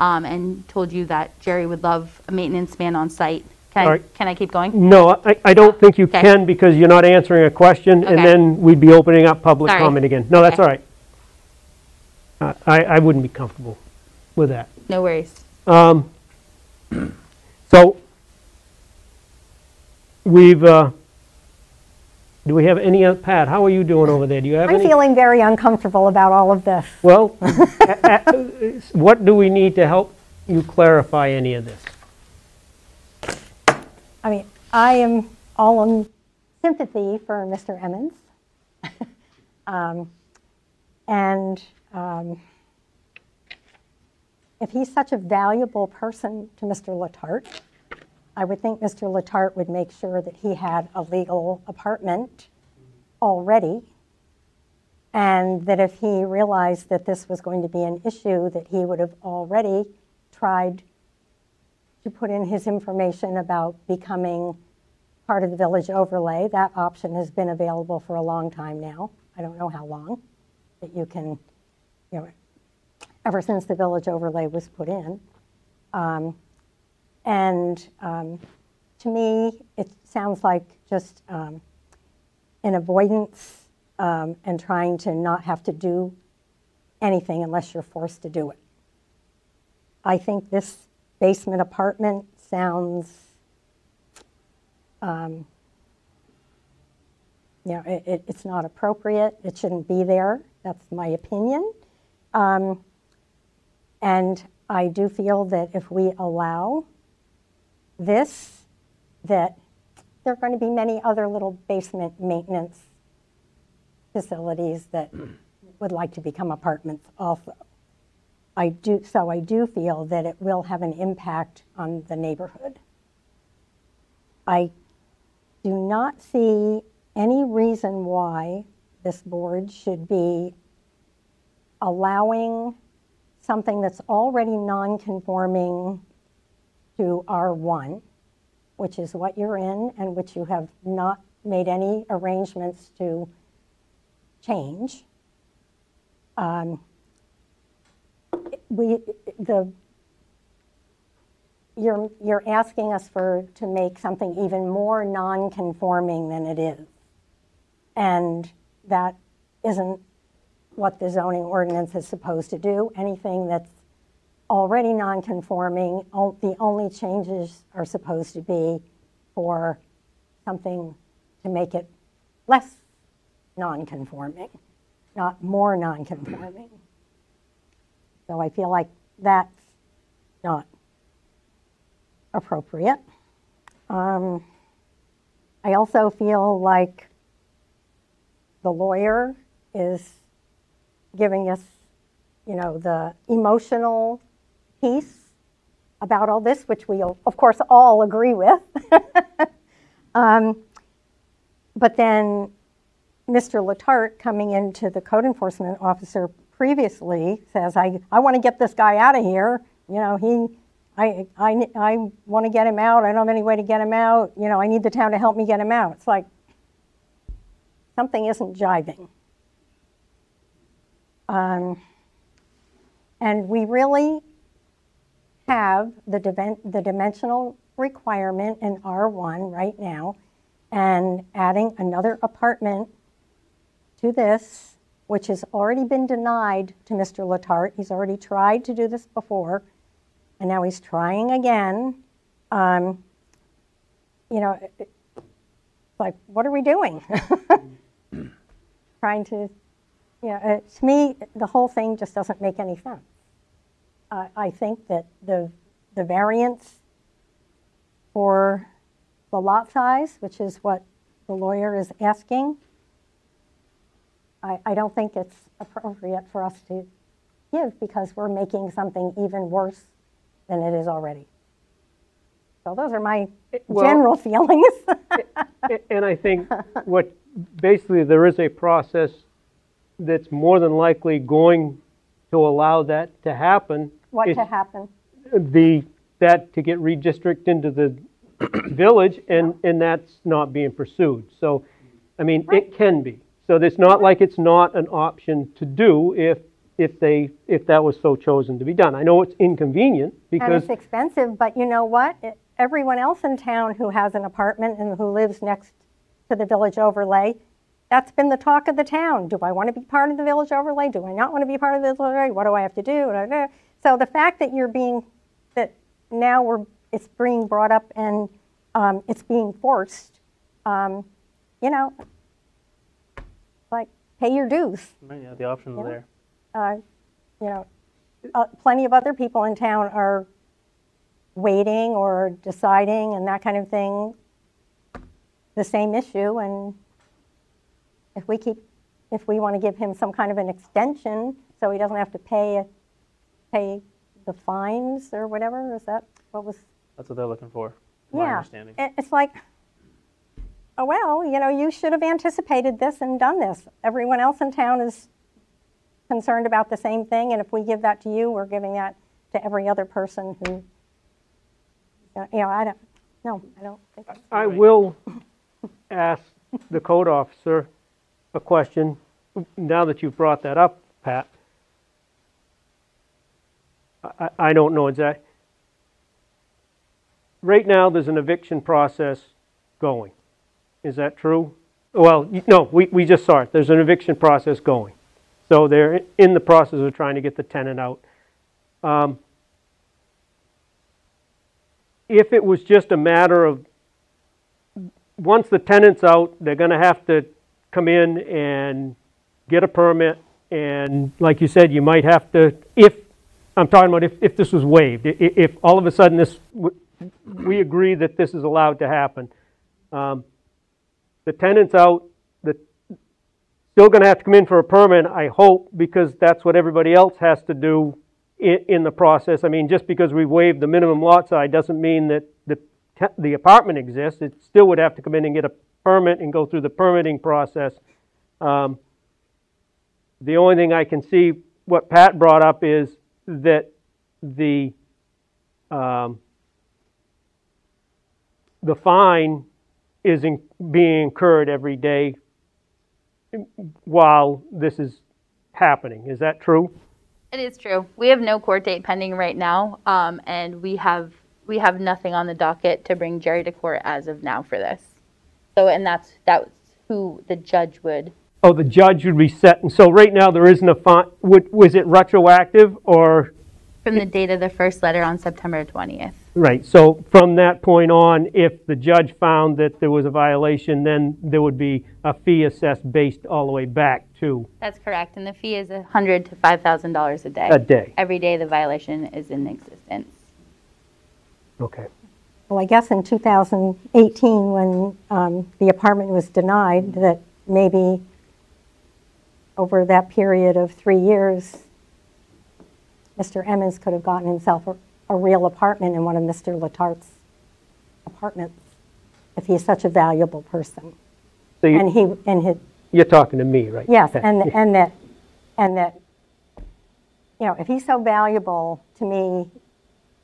um, and told you that Jerry would love a maintenance man on site. Can All I, right. can I keep going? No, I, I don't think you Okay. can because you're not answering a question, and Okay. then we'd be opening up public Sorry. comment again. No, that's all right. Uh, I, I wouldn't be comfortable with that. No worries. Um, So, we've, uh, do we have any, oth- Pat, how are you doing over there? Do you have I'm any? feeling very uncomfortable about all of this. Well, a- a- what do we need to help you clarify any of this? I mean, I am all in sympathy for Mr. Emmons. Um, And um, if he's such a valuable person to Mr. Letarte, I would think Mr. Letarte would make sure that he had a legal apartment already, and that if he realized that this was going to be an issue, that he would have already tried to put in his information about becoming part of the village overlay. That option has been available for a long time now. I don't know how long, that you can, you know, ever since the village overlay was put in. Um, And um, to me, it sounds like just um, an avoidance um, and trying to not have to do anything unless you're forced to do it. I think this basement apartment sounds, um, you know, it, it- it's not appropriate. It shouldn't be there. That's my opinion. Um, And I do feel that if we allow this, that there are going to be many other little basement maintenance facilities that would like to become apartments also. I do, so I do feel that it will have an impact on the neighborhood. I do not see any reason why this board should be allowing something that's already non-conforming to R1, which is what you're in and which you have not made any arrangements to change. Um, We, the, you're, you're asking us for, to make something even more non-conforming than it is. And that isn't what the zoning ordinance is supposed to do. Anything that's already non-conforming, the only changes are supposed to be for something to make it less non-conforming, not more non-conforming. So I feel like that's not appropriate. Um, I also feel like the lawyer is giving us, you know, the emotional piece about all this, which we, of course, all agree with. um, but then Mr. Letarte, coming into the code enforcement officer previously, says, I, I want to get this guy out of here. You know, he, I, I, I want to get him out. I don't have any way to get him out. You know, I need the town to help me get him out. It's like, something isn't jiving. Um, and we really have the, the dimensional requirement in R1 right now, and adding another apartment to this, which has already been denied to Mr. Letarte. He's already tried to do this before, and now he's trying again. Um, you know, it- it's like, what are we doing? Trying to, you know, uh, to me, the whole thing just doesn't make any sense. I I think that the, the variance for the lot size, which is what the lawyer is asking, I, I don't think it's appropriate for us to give because we're making something even worse than it is already. So those are my well- general feelings. And I think what, basically, there is a process that's more than likely going to allow that to happen. What to happen? The, that to get redistricted into the village, and, and that's not being pursued. So, I mean, it can be. So it's not like it's not an option to do if, if they, if that was so chosen to be done. I know it's inconvenient, And because, it's expensive, but you know what? It- Everyone else in town who has an apartment and who lives next to the village overlay, that's been the talk of the town. Do I want to be part of the village overlay? Do I not want to be part of the village overlay? What do I have to do? Da, da, da. So the fact that you're being, that now we're, it's being brought up and um, it's being forced, um, you know, like, pay your dues. Yeah, the options Yeah. are there. uh, you know, uh, plenty of other people in town are waiting or deciding and that kind of thing, the same issue, and if we keep, if we want to give him some kind of an extension, so he doesn't have to pay, pay the fines or whatever, is that what was? That's what they're looking for, from my Yeah, understanding. it- it's like, oh, well, you know, you should have anticipated this and done this. Everyone else in town is concerned about the same thing, and if we give that to you, we're giving that to every other person who, you know, I don't, no, I don't think that's I will ask the code officer a question, now that you've brought that up, Pat. I, I- don't know exact. Right now, there's an eviction process going. Is that true? Well, no, we, we just saw it. There's an eviction process going. So they're in the process of trying to get the tenant out. Um, If it was just a matter of once the tenant's out, they're gonna have to come in and get a permit, and like you said, you might have to, if I'm talking about if, if this was waived, i- i- if all of a sudden this, we agree that this is allowed to happen. Um, The tenant's out, the, still gonna have to come in for a permit, I hope, because that's what everybody else has to do in the process. I mean, just because we waived the minimum lot size doesn't mean that the, the apartment exists. It still would have to come in and get a permit and go through the permitting process. Um, The only thing I can see, what Pat brought up is that the, um, the fine is in- being incurred every day while this is happening. Is that true? It is true. We have no court date pending right now, um, and we have, we have nothing on the docket to bring Jerry to court as of now for this. So, and that's, that's who the judge would, Oh, the judge would be set, and so right now there isn't a fine, was it retroactive or? from the date of the first letter on September 20th. Right, so from that point on, if the judge found that there was a violation, then there would be a fee assessed based all the way back to That's correct, and the fee is 100 to $5,000 a day. a day. Every day the violation is in existence. Okay. Well, I guess in 2018, when um, the apartment was denied, that maybe over that period of three years, Mr. Emmons could have gotten himself a, a real apartment in one of Mr. Letarte's apartments, if he's such a valuable person. So And you, he, and his, you're talking to me, right? Yes, and, and that, and that, you know, if he's so valuable to me,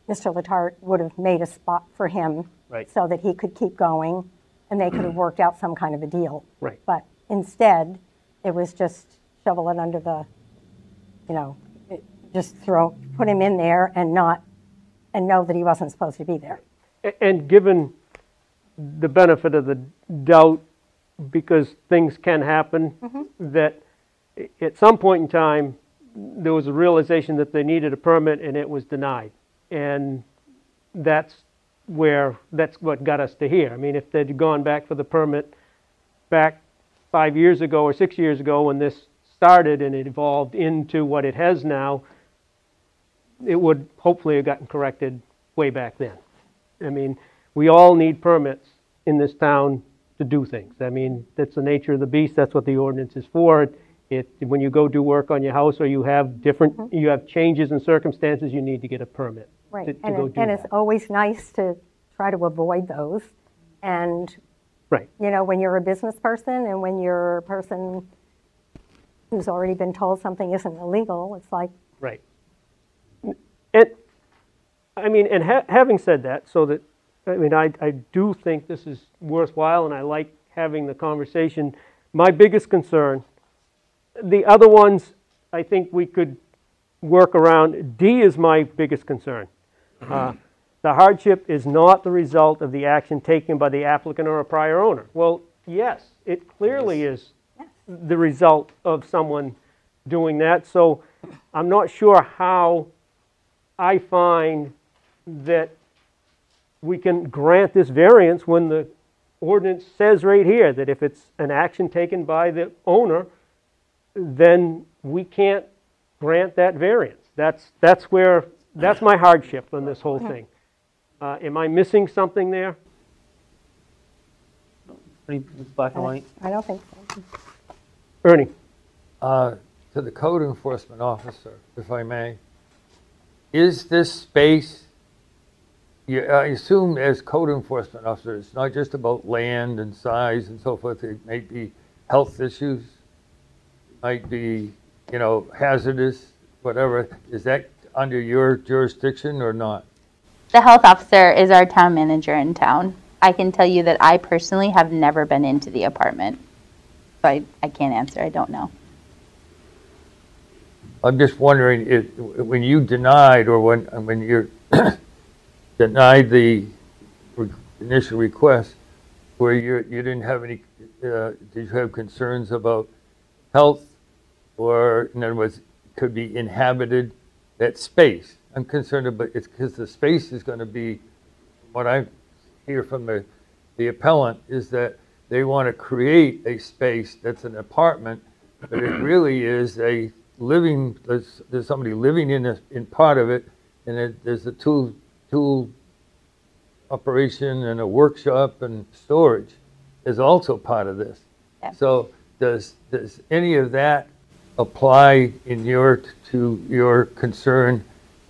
Mr. Letarte would have made a spot for him. Right. So that he could keep going, and they could have worked out some kind of a deal. Right. But instead, it was just shovel it under the, you know, it- just throw, put him in there and not, and know that he wasn't supposed to be there. A- And given the benefit of the doubt, because things can happen, mm-hmm. that i- at some point in time, there was a realization that they needed a permit and it was denied. And that's where, that's what got us to here. I mean, if they'd gone back for the permit back five years ago or six years ago when this started and it evolved into what it has now, it would hopefully have gotten corrected way back then. I mean, we all need permits in this town to do things. I mean, that's the nature of the beast, that's what the ordinance is for. It, when you go do work on your house or you have different, mm-hmm. you have changes in circumstances, you need to get a permit Right, to, to and go it- do and it's that. always nice to try to avoid those. And, Right, you know, when you're a business person and when you're a person who's already been told something isn't illegal, it's like, right. And, I mean, and ha- having said that, so that, I mean, I, I do think this is worthwhile and I like having the conversation. My biggest concern, the other ones, I think we could work around. D is my biggest concern. Uh, The hardship is not the result of the action taken by the applicant or a prior owner. Well, yes, it clearly is the result of someone doing that. So I'm not sure how I find that we can grant this variance when the ordinance says right here that if it's an action taken by the owner, then we can't grant that variance. That's, that's where, that's my hardship on this whole thing. Uh, Am I missing something there? Pretty it's black and white. I don't think so. Ernie? Uh, To the code enforcement officer, if I may, is this space, you, I assume as code enforcement officer, it's not just about land and size and so forth, it may be health issues, might be, you know, hazardous, whatever, is that under your jurisdiction or not? The health officer is our town manager in town. I can tell you that I personally have never been into the apartment. So I, I can't answer, I don't know. I'm just wondering, if, when you denied, or when, when you're denied the re- initial request, where you, you didn't have any, uh, did you have concerns about health? Or, in other words, could be inhabited, that space? I'm concerned about, it's because the space is gonna be, what I hear from the, the appellant is that they want to create a space that's an apartment, but it really is a living, there's, there's somebody living in a, in part of it, and it, there's a tool, tool operation and a workshop and storage is also part of this. Yeah. So does, does any of that apply in your, to your concern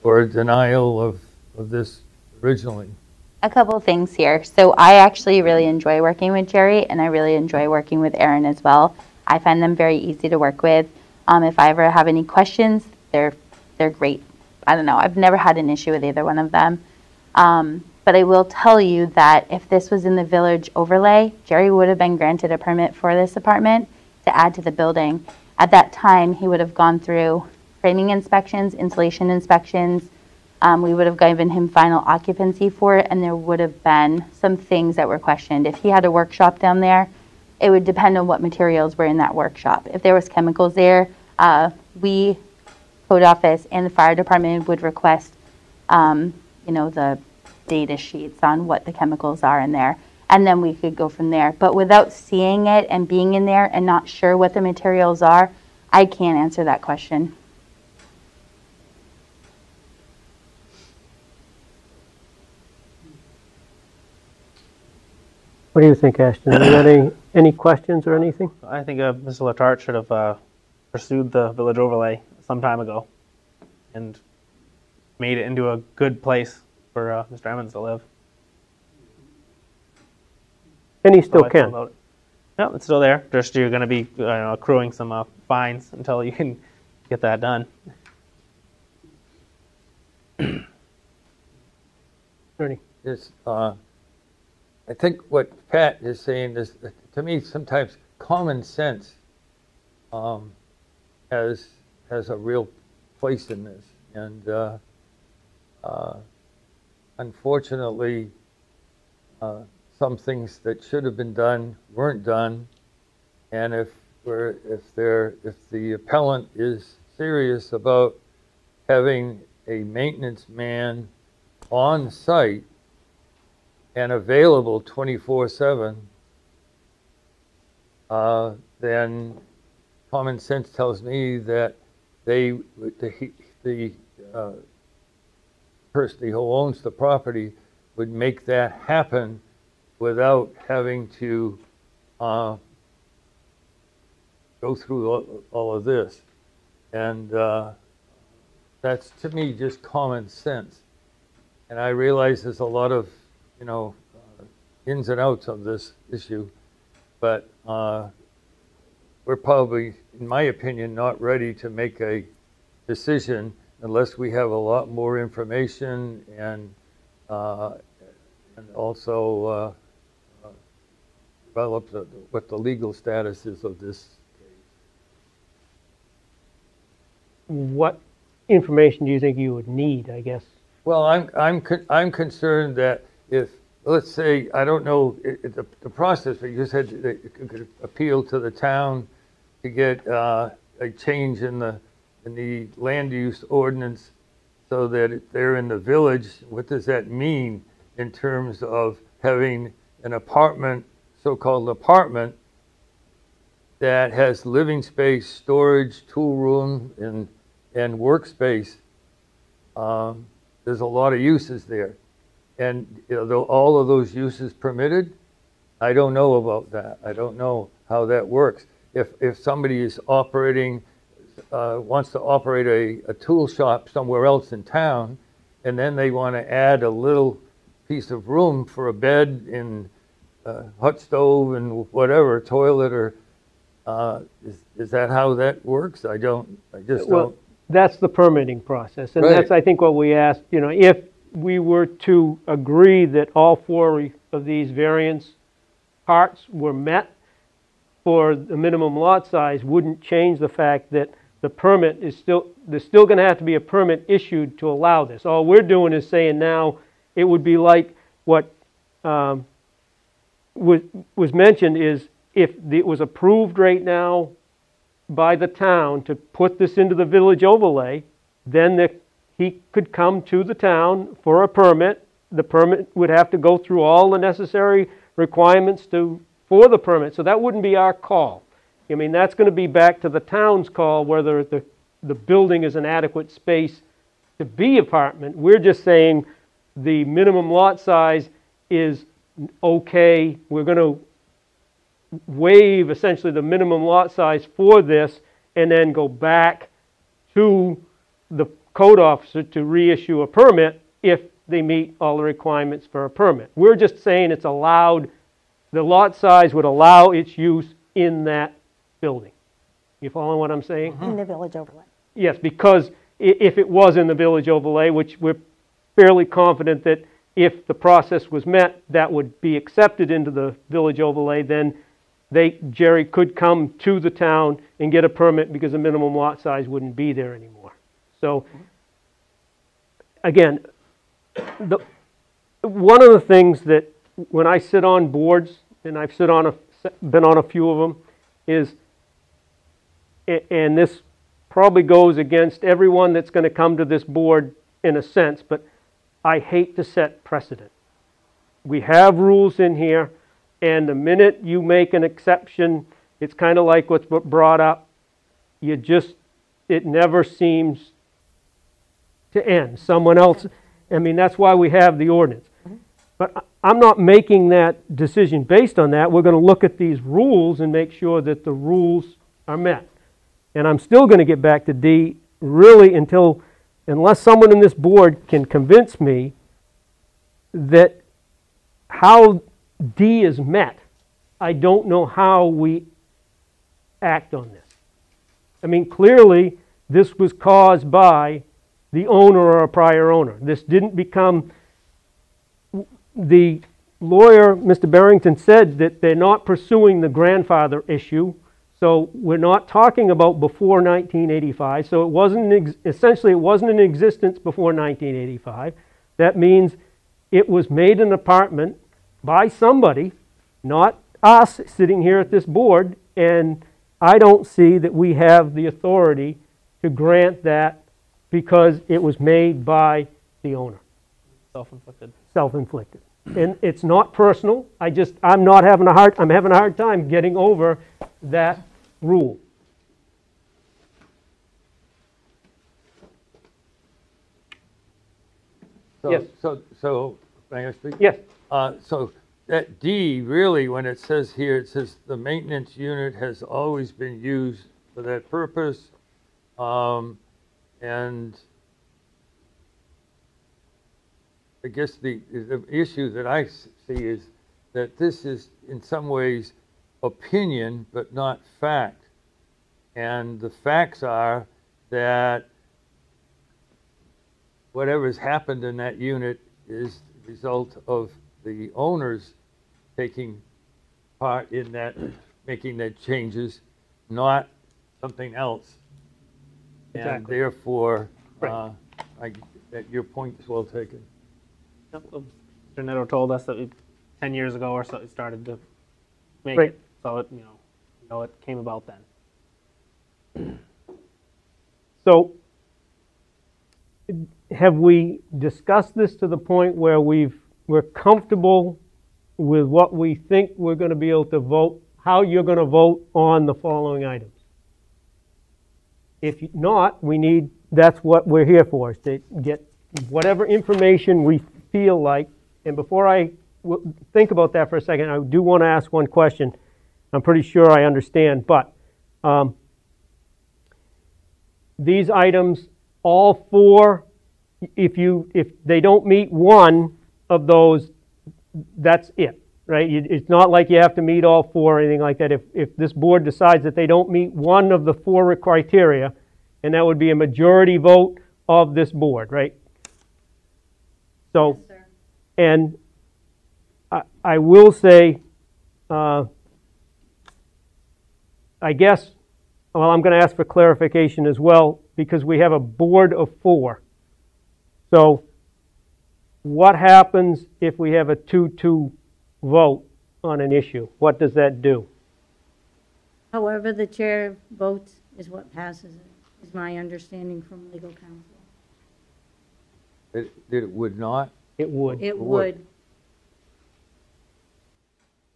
or denial of, of this originally? a couple things here. So I actually really enjoy working with Jerry, and I really enjoy working with Aaron as well. I find them very easy to work with. Um, if I ever have any questions, they're they're great. I don't know. I've never had an issue with either one of them. Um, but I will tell you that if this was in the village overlay, Jerry would have been granted a permit for this apartment to add to the building. At that time, he would have gone through framing inspections, insulation inspections, um, we would have given him final occupancy for it, and there would have been some things that were questioned. If he had a workshop down there, it would depend on what materials were in that workshop. If there was chemicals there, uh, we, code office and the fire department would request, um, you know, the data sheets on what the chemicals are in there. And then we could go from there. But without seeing it and being in there and not sure what the materials are, I can't answer that question. What do you think, Ashton? You got any, any questions or anything? I think uh, Mr. Letarte should have uh, pursued the village overlay some time ago and made it into a good place for uh, Mr. Emmons to live. And he still I feel can. about it. Yeah, it's still there. Just you're going to be uh, you know, accruing some uh, fines until you can get that done. Ernie? is, uh, I think what Pat is saying is, to me, sometimes common sense um, has, has a real place in this. And uh, uh, unfortunately, uh, some things that should have been done weren't done. And if we're, if there, if the appellant is serious about having a maintenance man on site and available 24/7, uh, then common sense tells me that they, the, the uh, person who owns the property would make that happen without having to uh, go through all, all of this. And uh, that's, to me, just common sense. And I realize there's a lot of, you know, uh, ins and outs of this issue, but uh, we're probably, in my opinion, not ready to make a decision unless we have a lot more information and, uh, and also uh, uh, develop the- what the legal status is of this What information do you think you would need, I guess? Well, I'm, I'm, con- I'm concerned that if, let's say, I don't know, it, it- the, the process, but you said that you could appeal to the town to get, uh, a change in the, in the land use ordinance so that they're in the village, what does that mean in terms of having an apartment, so-called apartment, that has living space, storage, tool room, and, and workspace? Um, there's a lot of uses there. And, all of those uses permitted, I don't know about that. I don't know how that works. If, if somebody is operating, uh, wants to operate a, a tool shop somewhere else in town, and then they want to add a little piece of room for a bed and uh, hot stove and whatever, toilet or, uh, is, is that how that works? I don't, I just Well, don't. that's the permitting process, and Right. that's, I think, what we asked, you know, if we were to agree that all four of these variance parts were met for the minimum lot size, wouldn't change the fact that the permit is still, there's still gonna have to be a permit issued to allow this. All we're doing is saying now, it would be like what, um, was, was mentioned is if it was approved right now by the town to put this into the village overlay, then the, he could come to the town for a permit. The permit would have to go through all the necessary requirements to, for the permit, so that wouldn't be our call. I mean, that's gonna be back to the town's call whether the, the building is an adequate space to be apartment. We're just saying the minimum lot size is okay. We're gonna waive essentially the minimum lot size for this and then go back to the code officer to reissue a permit if they meet all the requirements for a permit. We're just saying it's allowed, the lot size would allow its use in that building. You following what I'm saying? in the village overlay. Yes, because i- if it was in the village overlay, which we're fairly confident that if the process was met, that would be accepted into the village overlay, then they, Jerry could come to the town and get a permit because the minimum lot size wouldn't be there anymore. So, again, the, one of the things that, when I sit on boards, and I've sit on a, been on a few of them, is and this probably goes against everyone that's going to come to this board in a sense, but I hate to set precedent. We have rules in here, and the minute you make an exception, it's kind of like what's brought up, you just, it never seems to end. Someone else, I mean, that's why we have the ordinance. But I'm not making that decision based on that. We're going to look at these rules and make sure that the rules are met. And I'm still going to get back to D, really until, unless someone in this board can convince me that how D is met, I don't know how we act on this. I mean, clearly, this was caused by the owner or a prior owner. This didn't become, the lawyer, Mr. Barrington, said that they're not pursuing the grandfather issue. So we're not talking about before 1985. So it wasn't, essentially, it wasn't in existence before 1985. That means it was made an apartment by somebody, not us sitting here at this board. And I don't see that we have the authority to grant that because it was made by the owner Self-inflicted. self-inflicted. And it's not personal, I just, I'm not having a hard, I'm having a hard time getting over that rule. So- Yes. So, so, may I speak? Yes, Uh, so that D, really, when it says here, it says the maintenance unit has always been used for that purpose. Um, and I guess the, the issue I see is that this is in some ways opinion, but not fact. And the facts are that whatever's happened in that unit is the result of the owners taking part in that, making the changes, not something else. And Exactly. therefore, Right. uh, I, that your point is well taken. Yep, Mr. Netto told us that we, ten years ago or so, it started to make Right. it. So it, you know, you know, it came about then. so have we discussed this to the point where we've, we're comfortable with what we think we're gonna be able to vote, how you're gonna vote on the following items? If not, we need, that's what we're here for, is to get whatever information we feel like. And before I w- think about that for a second, I do want to ask one question. I'm pretty sure I understand, but um, these items, all four, if you, if they don't meet one of those, that's it, right? You- It's not like you have to meet all four or anything like that. If, if this board decides that they don't meet one of the four criteria, and that would be a majority vote of this board, right? So, and I, I will say, uh, I guess, well, I'm going to ask for clarification as well, because we have a board of four. So what happens if we have a 2-2 vote on an issue? What does that do? However, the chair votes is what passes it, is my understanding from legal counsel. That, that it would not? It would. It would. would.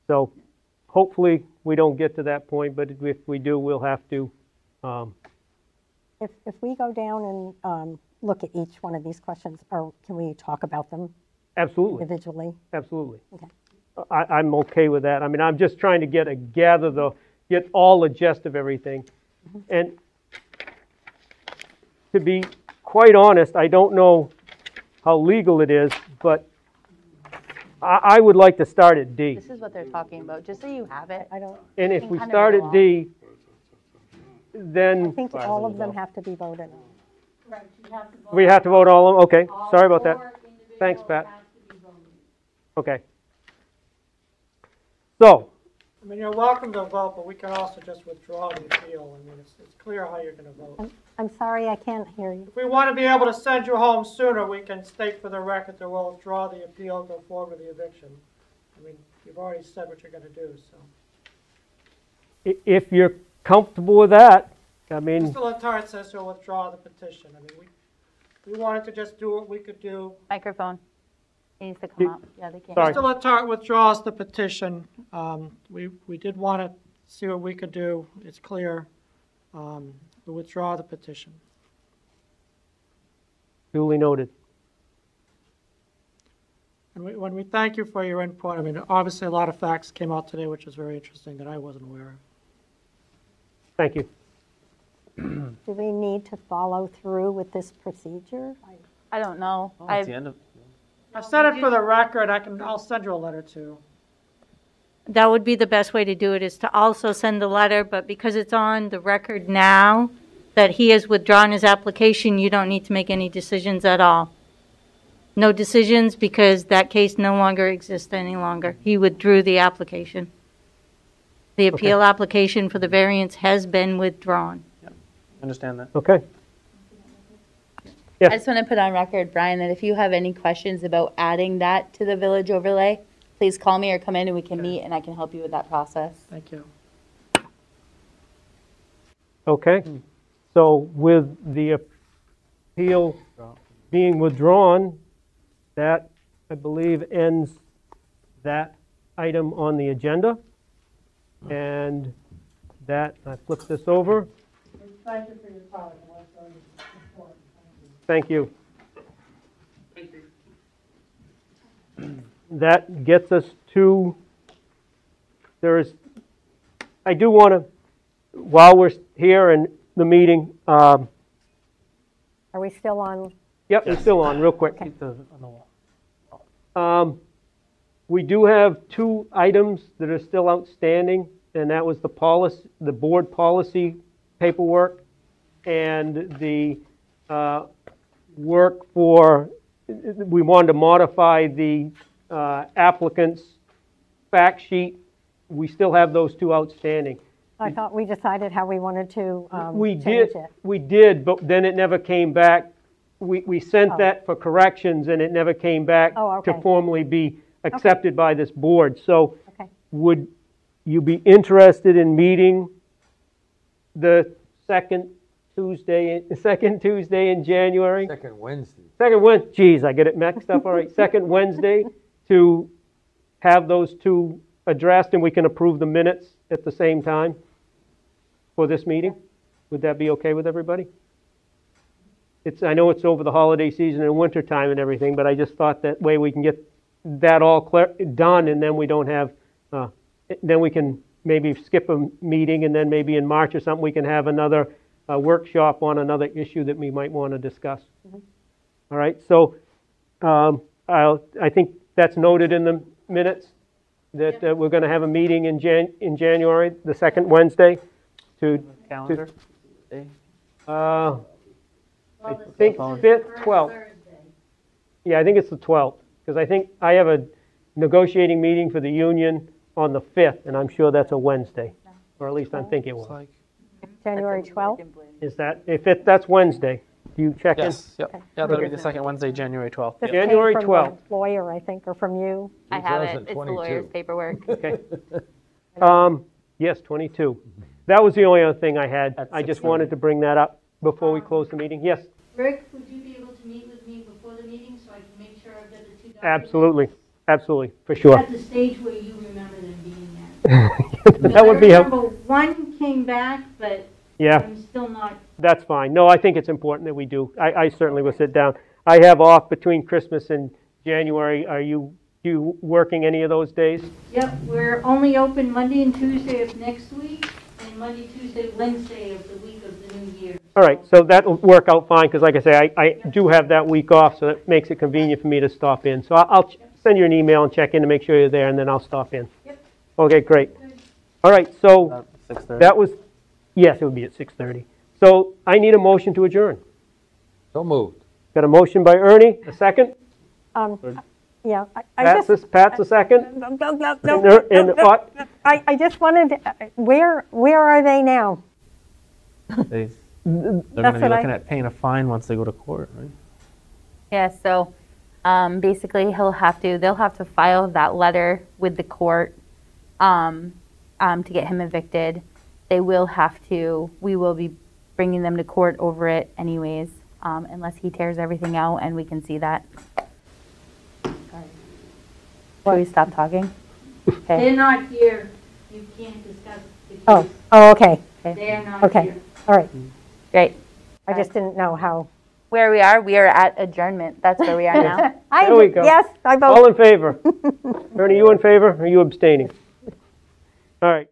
So hopefully, we don't get to that point, but if we do, we'll have to um, If, if we go down and um, look at each one of these questions, or can we talk about them Absolutely, individually? absolutely. Okay. I, I'm okay with that. I mean, I'm just trying to get a, gather the, get all the gist of everything. Mm-hmm. And to be quite honest, I don't know how legal it is, but I, I would like to start at D. This is what they're talking about, just so you have it. I don't, And if we kind of start at D, then I think all of them have to be voted on. Right, you have to vote. we have to vote all of them? Okay, All sorry about that. Thanks, Pat. have to be voted. Okay. So, I mean, you're welcome to vote, but we can also just withdraw the appeal. I mean, it's, it's clear how you're gonna vote. I'm, I'm sorry, I can't hear you. If we want to be able to send you home sooner, we can state for the record that we'll withdraw the appeal, go forward with the eviction. I mean, you've already said what you're gonna do, so. i- if you're comfortable with that, I mean, Mr. Letarte says he'll withdraw the petition. I mean, we, we wanted to just do what we could do. Microphone. It needs to come up. Yeah, they can't. Sorry. Mr. Letarte withdraws the petition. Um, we, we did want to see what we could do. It's clear. Um, we withdraw the petition. duly noted. And we, when we thank you for your input, I mean, obviously a lot of facts came out today, which is very interesting that I wasn't aware of. Thank you. Do we need to follow through with this procedure? I don't know. Oh, it's the end of. I said it for the record. I can, I'll send you a letter too. That would be the best way to do it, is to also send the letter, but because it's on the record now that he has withdrawn his application, you don't need to make any decisions at all. No decisions because that case no longer exists any longer. He withdrew the application. The appeal application for the variance has been withdrawn. Understand that. Okay. I just want to put on record, Brian, that if you have any questions about adding that to the village overlay, please call me or come in and we can meet and I can help you with that process. Thank you. Okay. Hmm. So with the appeal being withdrawn, that, I believe, ends that item on the agenda. And that, I flip this over. Thank you for your time. Thank you. That gets us to, there is, I do want to, while we're here in the meeting, um, Are we still on? yep, we're still on, real quick. Keep the, on the wall. Um, We do have two items that are still outstanding, and that was the policy, the board policy paperwork and the uh, work for, we wanted to modify the uh, applicant's fact sheet. We still have those two outstanding. I thought we decided how we wanted to um, We change did, it. we did, but then it never came back. We, we sent Oh. that for corrections, and it never came back Oh, to okay. formally be accepted by this board. So Okay. would you be interested in meeting the second Tuesday, second Tuesday in January? Second Wednesday. Second Wed, geez, I get it mixed up, all right. Second Wednesday to have those two addressed, and we can approve the minutes at the same time for this meeting? Would that be okay with everybody? It's, I know it's over the holiday season and winter time and everything, but I just thought that way we can get that all clear, done, and then we don't have, uh, then we can maybe skip a meeting, and then maybe in March or something, we can have another uh, workshop on another issue that we might want to discuss. All right, so um, I'll, I think that's noted in the minutes, that uh, we're going to have a meeting in Jan, in January, the second Wednesday, to, Calendar. Day. uh, I think 5th, 12th. Yeah, I think it's the 12th, because I think I have a negotiating meeting for the union on the 5th, and I'm sure that's a Wednesday, or at least I'm thinking it It's was. Like. January 12th? Is that, if it, that's Wednesday, do you check in? Yes, yep. Yeah, that'll be the second Wednesday, January 12th. This Yep. came January from the 12th. Lawyer, I think, or from you. I have it. It's the 2022. lawyer's paperwork. Okay. Um, yes, 22. That was the only other thing I had. At I just 6:30. wanted to bring that up before we close the meeting. Yes, Rick, would you be able to meet with me before the meeting so I can make sure I've got the two documents? absolutely, absolutely, for sure. At the stage where you remember them being there. That would be, I help- remember one came back, but yeah, I'm still not That's fine. No, I think it's important that we do. I, I certainly will sit down. I have off between Christmas and January. Are you, you working any of those days? Yep, we're only open Monday and Tuesday of next week, and Monday, Tuesday, Wednesday of the week of the new year. All right, so that'll work out fine, because like I say, I, I do have that week off, so that makes it convenient for me to stop in. So I'll, I'll ch- send you an email and check in to make sure you're there, and then I'll stop in. Okay, great. All right, so Six thirty. that was, yes, it would be at 6:30. So I need a motion to adjourn. So moved. Got a motion by Ernie, a second? Um, Yeah, I- I Pat's, just, a- Pat's a second? no, no, no, And no, there- no, and no, what? I, I just wanted, to- uh, where, where are they now? They, they're gonna be what I- looking at paying a fine once they go to court, right? Yeah, so um, basically he'll have to, they'll have to file that letter with the court um, um, to get him evicted. They will have to, we will be bringing them to court over it anyways, um, unless he tears everything out and we can see that. Should we stop talking? They're Okay. not here, you can't discuss the case. Oh, oh, okay, They are not okay, here. all right. Great. I just didn't know how. Where we are, we are at adjournment. That's where we are now. I There we go. Yes, I vote. All in favor? Ernie, you in favor, or you abstaining? All right.